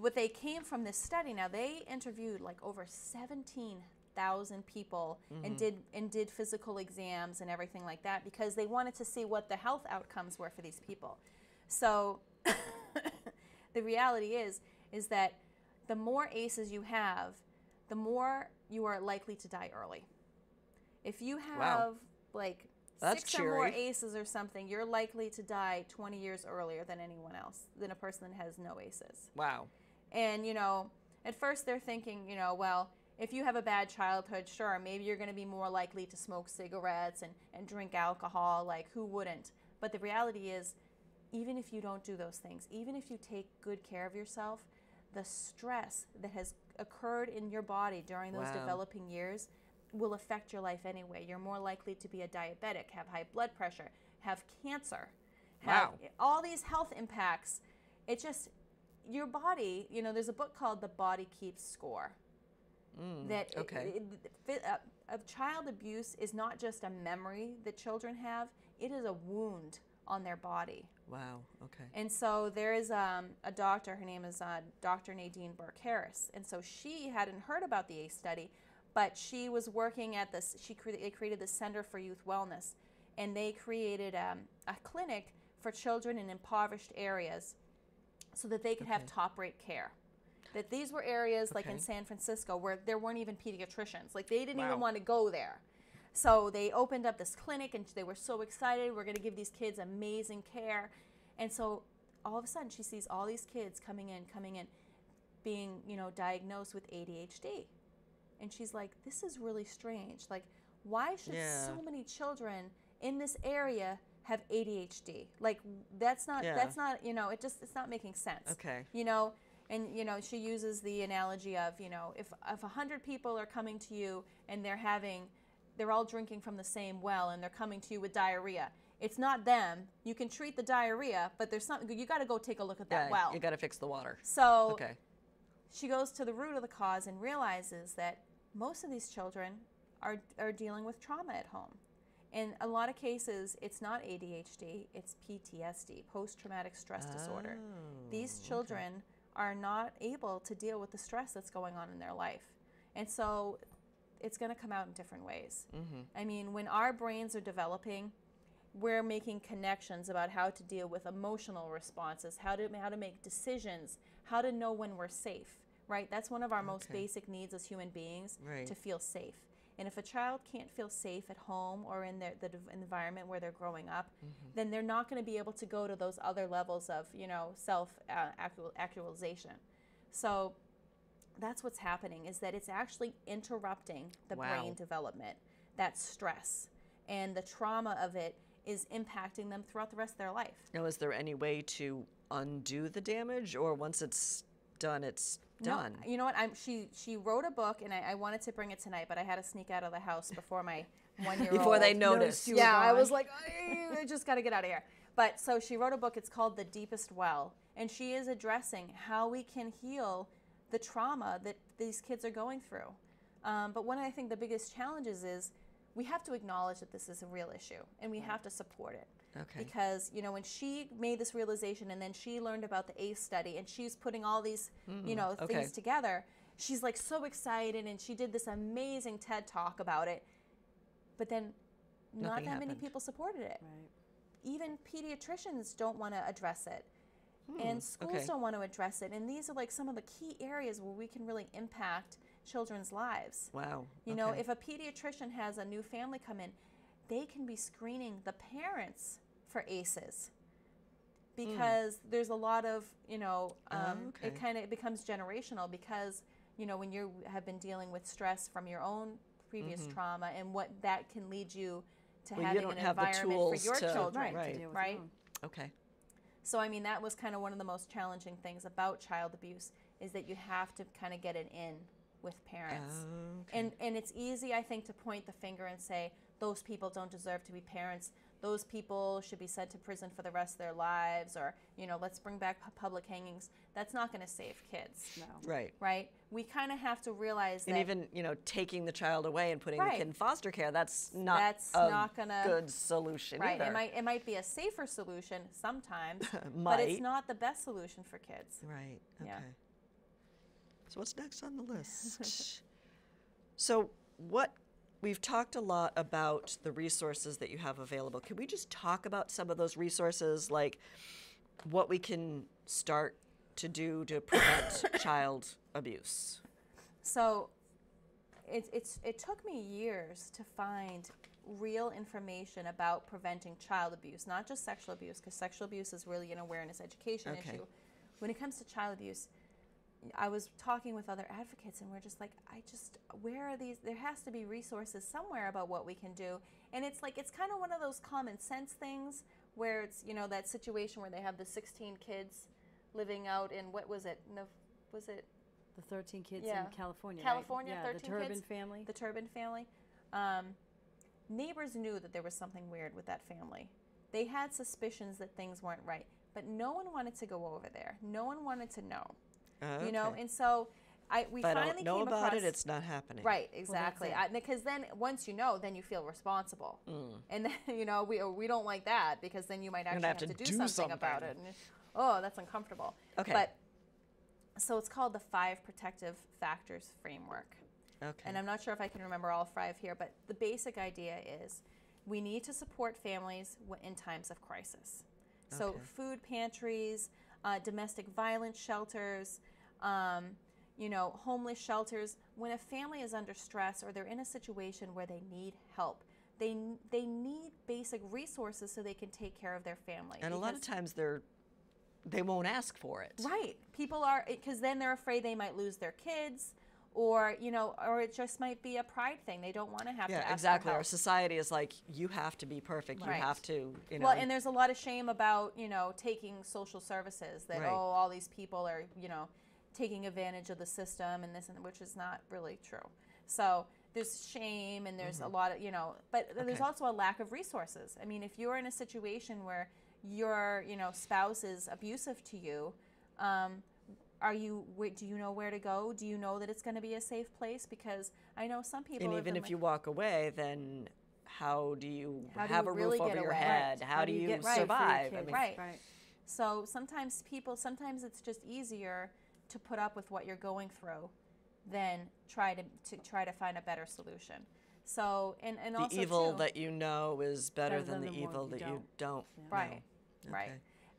what they came from this study now, they interviewed like over 17,000 people and mm-hmm. did and did physical exams and everything like that because they wanted to see what the health outcomes were for these people. So, *laughs* the reality is is that the more ACEs you have, the more you are likely to die early. If you have Wow. like That's six or more. ACEs or something, you're likely to die 20 years earlier than anyone else, than a person that has no ACEs. Wow. And, you know, at first they're thinking, you know, well, if you have a bad childhood, sure, maybe you're going to be more likely to smoke cigarettes and, and drink alcohol. Like, who wouldn't? But the reality is, even if you don't do those things, even if you take good care of yourself, the stress that has occurred in your body during those Wow. developing years will affect your life anyway. You're more likely to be a diabetic, have high blood pressure, have cancer, have Wow. all these health impacts. It just, your body, you know, there's a book called The Body Keeps Score. That okay. it- it- uh, of child abuse is not just a memory that children have, it is a wound on their body. Wow. Okay. And so there is um, a doctor, her name is uh, Dr. Nadine Burke Harris. And so she hadn't heard about the ACE study, but she was working at this, she cre- they created the Center for Youth Wellness. And they created um, a clinic for children in impoverished areas so that they could have top rate care. That these were areas like in San Francisco where there weren't even pediatricians. Like they didn't Wow. even want to go there. So they opened up this clinic and they were so excited. We're going to give these kids amazing care. And so all of a sudden she sees all these kids coming in, coming in, being, you know, diagnosed with ADHD. And she's like, this is really strange. Like, why should Yeah. so many children in this area have ADHD? Like, that's not, Yeah. that's not, you know, it just, it's not making sense Okay. you know and you know she uses the analogy of you know if if 100 people are coming to you and they're having they're all drinking from the same well and they're coming to you with diarrhea it's not them you can treat the diarrhea but there's something you got to go take a look at that Yeah. well You got to fix the water. so Okay. she goes to the root of the cause and realizes that most of these children are, are dealing with trauma at home. In a lot of cases, it's not ADHD, it's PTSD, post traumatic stress disorder. Oh, these Oh, children are not able to deal with the stress that's going on in their life. And so it's going to come out in different ways. Mm-hmm. I mean, when our brains are developing, we're making connections about how to deal with emotional responses, how to how to make decisions, how to know when we're safe, right? That's one of our most basic needs as human beings Right. to feel safe. And if a child can't feel safe at home or in their, the environment where they're growing up, Mm-hmm. then they're not going to be able to go to those other levels of, you know, self uh, actualization. So that's what's happening is that it's actually interrupting the Wow. brain development, that stress, and the trauma of it is impacting them throughout the rest of their life. Now, is there any way to undo the damage, or once it's done, it's done? No, you know what? I'm, she she wrote a book, and I, I wanted to bring it tonight, but I had to sneak out of the house before my *laughs* one year old Before they noticed. you were Yeah, I was like, I, I just got to get out of here. But so she wrote a book. It's called The Deepest Well, and she is addressing how we can heal the trauma that these kids are going through. Um, but one of I think the biggest challenges is we have to acknowledge that this is a real issue, and we have to support it. Okay. Because you know when she made this realization, and then she learned about the ACE study, and she's putting all these you know Hmm, okay. things together. She's like so excited, and she did this amazing TED talk about it. But then, not Nothing that many people supported it. Right. Even pediatricians don't want to address it, and schools Hmm, okay. don't want to address it. And these are like some of the key areas where we can really impact children's lives. Wow. You know, if a pediatrician has a new family come in, they can be screening the parents for ACEs because there's a lot of, you know, um, Hmm. Oh, okay. it kind of it becomes generational because, you know, when you have been dealing with stress from your own previous trauma and what that can lead you to Mm-hmm. Well, you having don't an have the environment tools for your to- children. Right. Right. To deal with Right. okay. So I mean that was kind of one of the most challenging things about child abuse is that you have to kind of get it in with parents. Oh, okay. And and it's easy I think to point the finger and say those people don't deserve to be parents. Those people should be sent to prison for the rest of their lives or you know, let's bring back pu- public hangings. That's not going to save kids. No. right. Right? We kind of have to realize And that even you know, taking the child away and putting the kid in foster care—that's not That's a not gonna- good solution right, either. it might it might be a safer solution sometimes, *laughs* but it's not the best solution for kids. Right. Okay. Yeah. So what's next on the list? *laughs* so what we've talked a lot about the resources that you have available. Can we just talk about some of those resources like what we can start to do to prevent *coughs* child abuse? So, it's it's it took me years to find real information about preventing child abuse, not just sexual abuse, because sexual abuse is really an awareness education Okay. issue. When it comes to child abuse, I was talking with other advocates, and we're just like, I just, where are these? There has to be resources somewhere about what we can do. And it's like, it's kind of one of those common sense things where it's, you know, that situation where they have the 16 kids living out in, what was it? No, was it The 13 kids Yeah. in California. California, right? yeah, 13 the Turpin kids. family. the Turpin family? Um, neighbors knew that there was something weird with that family. They had suspicions that things weren't right, but no one wanted to go over there. No one wanted to know. You know, and so I we if I finally don't know came about across it, it's not happening. Right, exactly. it. I, because then once you know, then you feel responsible, Mm. and *laughs* then you know we we don't like that because then you might actually have have, to to, do, do something, about it. And, oh, that's uncomfortable. Okay. But so it's called the Five Protective Factors Framework, Okay. and I'm not sure if I can remember all five here, but the basic idea is we need to support families in times of crisis. So Okay. food pantries, uh, domestic violence shelters, um, you know, homeless shelters. When a family is under stress or they're in a situation where they need help, they they need basic resources so they can take care of their family. and a lot of times they're they won't ask for it. Right. People are because then they're afraid they might lose their kids, or you know, or it just might be a pride thing. They don't want to have to Yeah, ask exactly. Our society is like you have to be perfect. Right. You have to, you know. Well, and there's a lot of shame about you know taking social services that Right. oh all these people are you know taking advantage of the system and this and which is not really true. So there's shame and there's a lot of you know, but there's Mm-hmm. Also a lack of resources. I mean, if you're in a situation where your you know spouse is abusive to you. Um, are you? Do you know where to go? Do you know that it's going to be a safe place? Because I know some people. and even if like- you walk away, then how do you How do have you a really roof over your away? head? Right. How, do you, get right for your survive? I mean, Right. Right. So sometimes people, sometimes it's just easier to put up with what you're going through than try to, to try to find a better solution. So and and the also evil too, that you know is better, Better than, than the the evil you that you don't. don't. Yeah. right, know. right.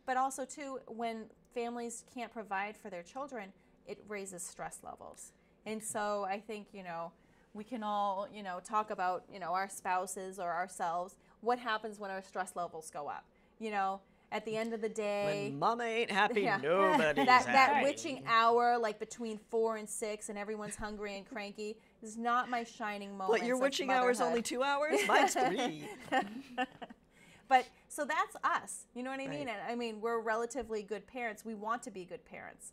But also too, when families can't provide for their children, it raises stress levels. And so I think you know we can all you know talk about you know our spouses or ourselves. What happens when our stress levels go up? You know, at the end of the day, When mama ain't happy, Yeah. nobody's that happy. that witching hour, like between four and six, and everyone's hungry and cranky, is not my shining moment. But your witching hour is only two hours. Mine's three. *laughs* But so that's us. You know what I mean? Right. And I mean, we're relatively good parents. We want to be good parents.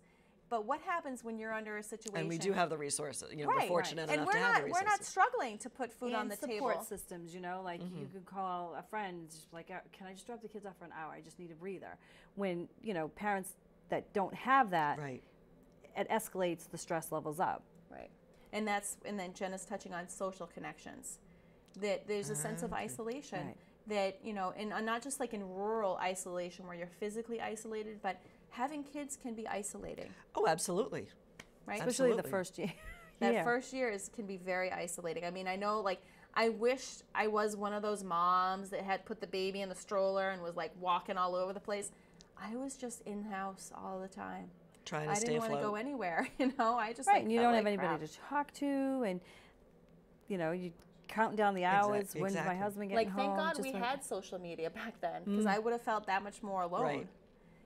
But what happens when you're under a situation? and we do have the resources. You know, right, we're fortunate and enough we're to have not the we're not struggling to put food and on the support table. systems, you know, like Mm-hmm. you could call a friend, like, "Uh, can I just drop the kids off for an hour? I just need a breather. When you know parents that don't have that, right. it escalates the stress levels up. Right. And that's and then Jenna's touching on social connections. That there's a sense of isolation Right. That, you know, and uh, not just like in rural isolation where you're physically isolated, but having kids can be isolating, Oh, absolutely. right? Especially Absolutely. the first year. *laughs* That Yeah. first year is can be very isolating. I mean, I know like I wish I was one of those moms that had put the baby in the stroller and was like walking all over the place. I was just in house all the time. Trying to I stay didn't want to go anywhere, *laughs* you know. I just right, like, and you felt don't have like anybody crap. to talk to, and you know you counting down the Exac- hours. When's my exactly. husband getting like home? Like, thank god Just we when- had social media back then because i would have felt that much more alone Right.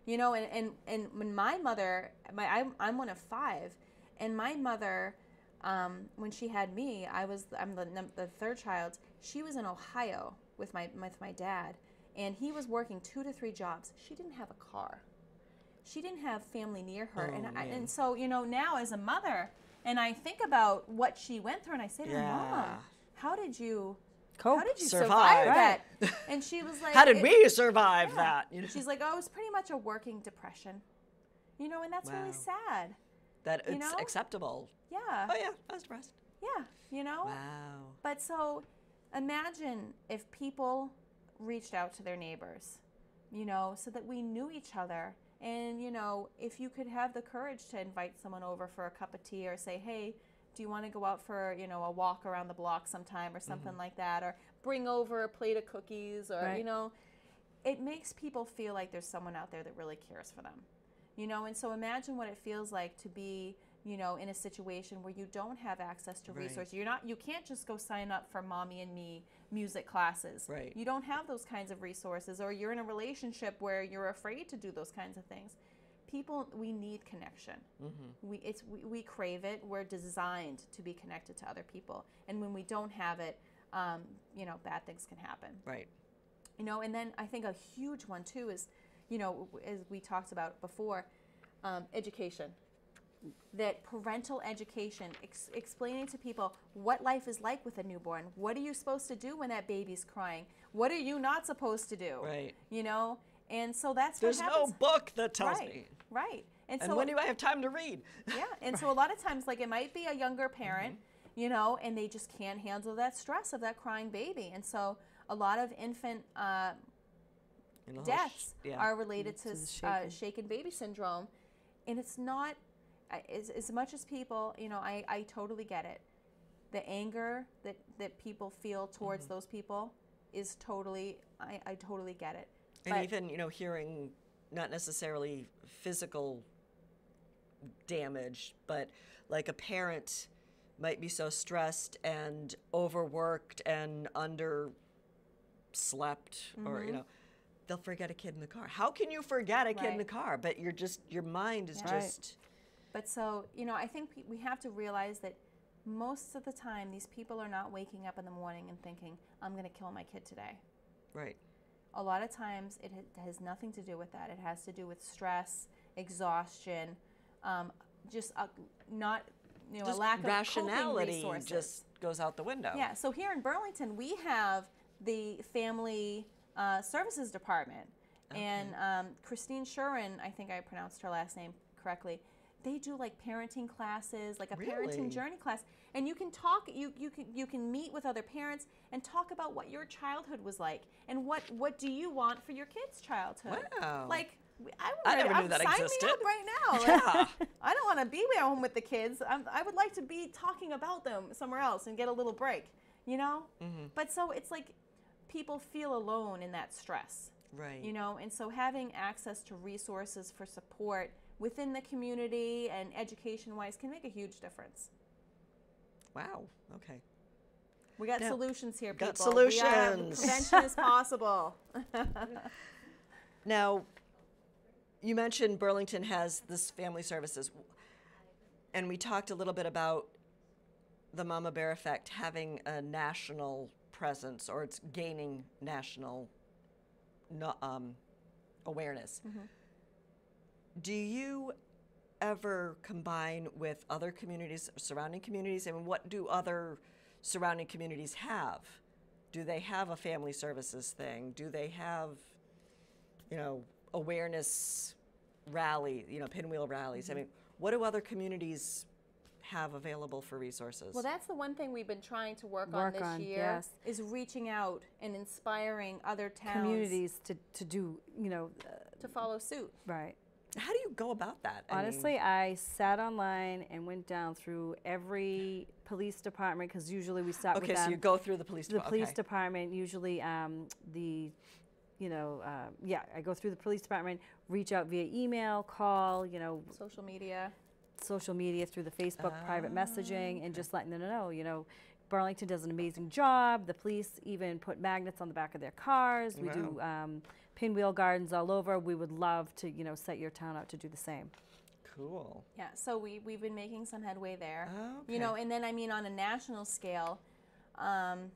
you know and, and and when my mother my I'm, I'm one of five and my mother um, when she had me i was i'm the, the third child she was in ohio with my with my dad and he was working two to three jobs she didn't have a car she didn't have family near her Oh, and I, and so you know now as a mother and i think about what she went through and i say to her mom Yeah. How did you Cope. how did you Survive. survive, Right. that? And she was *laughs* like, How did we survive yeah. that? You know? She's like, oh, it was pretty much a working depression. You know, and that's really sad. that you it's know? acceptable. Yeah. Oh yeah, I was depressed. Yeah. You know? Wow. But so imagine if people reached out to their neighbors, you know, so that we knew each other. And, you know, if you could have the courage to invite someone over for a cup of tea or say, hey, do you want to go out for, you know, a walk around the block sometime or something mm-hmm. like that? Or bring over a plate of cookies or, you know, it makes people feel like there's someone out there that really cares for them. You know, and so imagine what it feels like to be you know, in a situation where you don't have access to Right. resources. You're not you can't just go sign up for mommy and me music classes. Right. You don't have those kinds of resources or you're in a relationship where you're afraid to do those kinds of things. People we need connection. We it's we, we crave it. We're designed to be connected to other people. And when we don't have it, um, you know, bad things can happen Right. you know and then i think a huge one too is you know as we talked about before um, education that parental education ex- explaining to people what life is like with a newborn what are you supposed to do when that baby's crying what are you not supposed to do Right. you know and so that's There's no book that tells right me. Right and, And so when do I have time to read? *laughs* yeah and so *laughs* a lot of times like it might be a younger parent Mm-hmm. you know and they just can't handle that stress of that crying baby and so a lot of infant uh, deaths yeah. are related to the s- uh, shaken. shaken baby syndrome and it's not as, as much as people you know I, I totally get it the anger that, that people feel towards Mm-hmm. those people is totally I, I totally get it And But- even, you know, hearing not necessarily physical damage, but like a parent might be so stressed and overworked and under slept or Mm-hmm. you know they'll forget a kid in the car how can you forget a kid in the car but you're just your mind is. Right. just But so, you know, I think we have to realize that most of the time these people are not waking up in the morning and thinking, I'm going to kill my kid today. right A lot of times it has nothing to do with that. It has to do with stress, exhaustion, um, just a, not, you know, just a lack of rationality just goes out the window Yeah, so here in Burlington, we have the Family uh, Services Department. And um, Christine Shurin, I think I pronounced her last name correctly, they do like parenting classes, like a Really? parenting journey class. And you can talk, you, you, can, you can meet with other parents and talk about what your childhood was like and what, what do you want for your kid's childhood. Wow. Like, I, I would- never I'm- knew that sign existed. me up right now. *laughs* Like, *laughs* I don't want to be at home with the kids. I'm, I would like to be talking about them somewhere else and get a little break, you know? Mm-hmm. But so it's like people feel alone in that stress, right you know? And so having access to resources for support within the community and education wise can make a huge difference. wow okay We got Now, solutions here, people. got We solutions. prevention is possible. *laughs* Now, you mentioned Burlington has this family services, and we talked a little bit about the Mama Bear Effect having a national presence, or it's gaining national no, um, awareness. Do you ever combine with other communities, surrounding communities? I mean, what do other surrounding communities have? Do they have a family services thing? Do they have you know, awareness rally, you know, pinwheel rallies. Mm-hmm. I mean, what do other communities have available for resources? Well, that's the one thing we've been trying to work, on this on, year yes. is reaching out and inspiring other towns communities to, to do, you know, uh, to follow suit. right. How do you go about that? I mean, Honestly, I sat online and went down through every police department because usually we start okay, with so them. you go through the police. Department. The police okay. department usually um, the you know uh, yeah i go through the police department reach out via email call you know Social media. social media through the facebook private Ah, messaging and just letting them know you know burlington does an amazing job the police even put magnets on the back of their cars we do um, pinwheel gardens all over we would love to you know set your town up to do the same Cool. Yeah, so we, we've been making some headway there. Oh, You know, and then I mean on a national scale, um,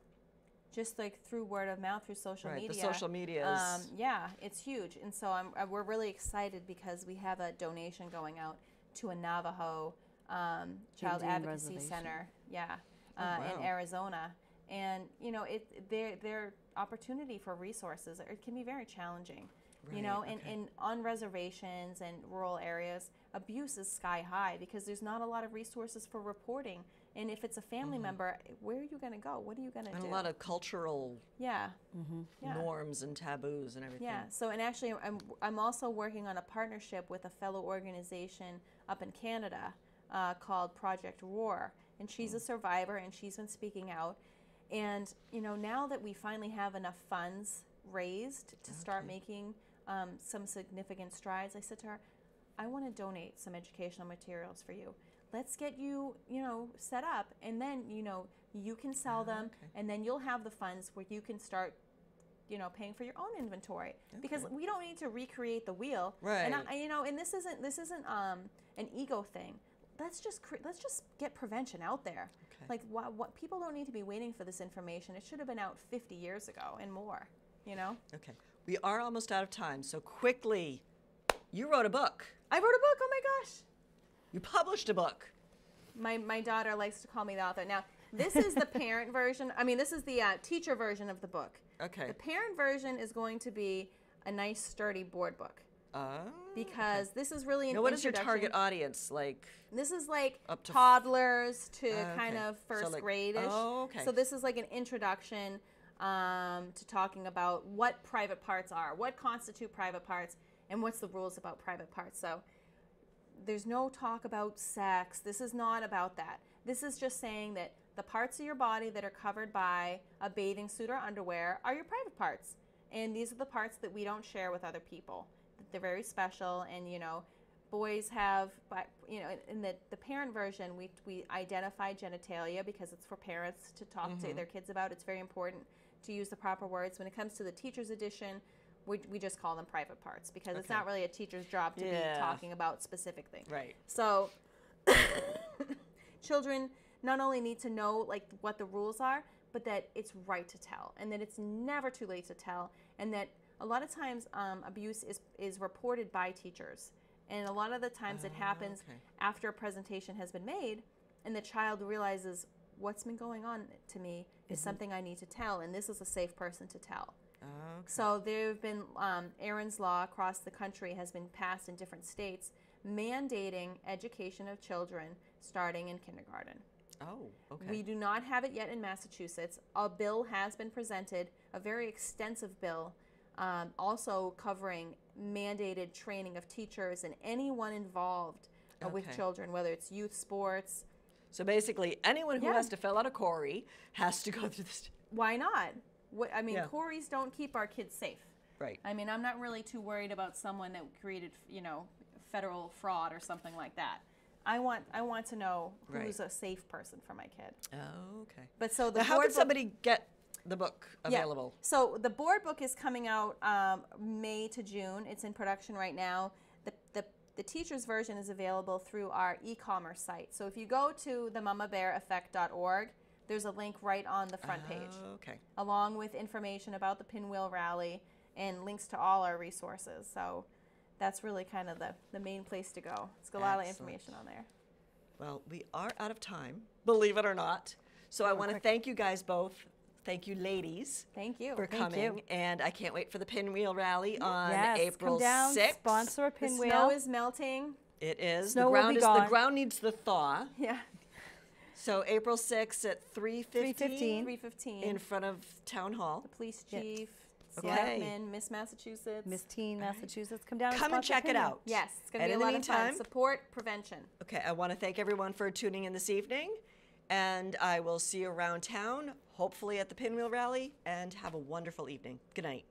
just like through word of mouth, through social Right, the media. social media Um, yeah, it's huge. And so I'm, uh, we're really excited because we have a donation going out to a Navajo um, Child Indian Advocacy. Center. Yeah, uh, Oh, wow. in Arizona. And, you know, it their, their opportunity for resources, it can be very challenging. You know, Right, and, okay. and on reservations and rural areas, abuse is sky high because there's not a lot of resources for reporting. And if it's a family member, where are you going to go? What are you going to Mm-hmm. And do? a lot of cultural yeah. Yeah. norms and taboos and everything. Yeah. So, and actually, I'm, I'm also working on a partnership with a fellow organization up in Canada uh, called Project Roar. And she's a survivor and she's been speaking out. And, you know, now that we finally have enough funds raised to start making um, some significant strides, I said to her, I want to donate some educational materials for you. let's get you, you know, set up, and then you know you can sell them, okay. and then you'll have the funds where you can start, you know, paying for your own inventory because we don't need to recreate the wheel. right And. I, you know, and this isn't this isn't um, an ego thing. Let's just cre- let's just get prevention out there. Okay. Like what, what people don't need to be waiting for this information. It should have been out 50 years ago and more. You know. Okay. We are almost out of time, so quickly, you wrote a book. I wrote a book. Oh my gosh. You published a book. My, my daughter likes to call me the author. Now, this is the parent *laughs* version. I mean, this is the uh, teacher version of the book. Okay. The parent version is going to be a nice, sturdy board book Oh. because this is really an Now, what is your target audience? Like, This is like Up to toddlers to Ah, kind okay. of So, first like- grade-ish. oh, okay. So this is like an introduction um, to talking about what private parts are, what constitute private parts, and what's the rules about private parts. So there's no talk about sex. This is not about that. This is just saying that the parts of your body that are covered by a bathing suit or underwear are your private parts. And these are the parts that we don't share with other people. They're very special and you know, boys have but you know, in the the parent version we we identify genitalia because it's for parents to talk Mm-hmm. to their kids about. It's very important to use the proper words. When it comes to the teacher's edition, we, we just call them private parts because it's not really a teacher's job to Yeah. be talking about specific things. right. So *coughs* children not only need to know like what the rules are, but that it's right to tell and that it's never too late to tell and that a lot of times um, abuse is, is reported by teachers and a lot of the times it happens okay. after a presentation has been made and the child realizes what's been going on to me is something I need to tell and this is a safe person to tell. Okay. So there have been um, Erin's law across the country has been passed in different states, mandating education of children starting in kindergarten. Oh, okay. We do not have it yet in Massachusetts. A bill has been presented, a very extensive bill, um, also covering mandated training of teachers and anyone involved uh, with children, whether it's youth sports. so basically, anyone who Yeah. has to fill out a CORI has to go *laughs* through this. Why not? What, I mean, Yeah. CORIs don't keep our kids safe. Right. I mean, I'm not really too worried about someone that created, you know, federal fraud or something like that. I want I want to know Right. who's a safe person for my kid. Oh, okay. But so the Now, how book- somebody get the book Yeah. available? So the board book is coming out um, May to June. It's in production right now. The, the the teacher's version is available through our e-commerce site. So if you go to the mamabeareffect.org, there's a link right on the front page, Oh, okay. along with information about the Pinwheel Rally and links to all our resources. So that's really kind of the, the main place to go. It's got a lot of information on there. Well, we are out of time, believe it or not. So I want to thank you guys both. Thank you, ladies, Thank you. for Thank coming. you. And I can't wait for the Pinwheel Rally on yes, April come down, 6th. sponsor a the snow is melting. It is. Snow the will ground be is the ground needs the thaw. Yeah. So April 6th at 3:15 3:15. 315. in front of Town Hall. the police Yeah. chief, Okay. selectmen, Miss Massachusetts. Miss Teen, Massachusetts. Come down. and Come and sponsor a check it out. Yes, it's going to be a in the lot of fun. Support prevention. Okay, I want to thank everyone for tuning in this evening, and I will see you around town, hopefully at the Pinwheel Rally, and have a wonderful evening. Good night.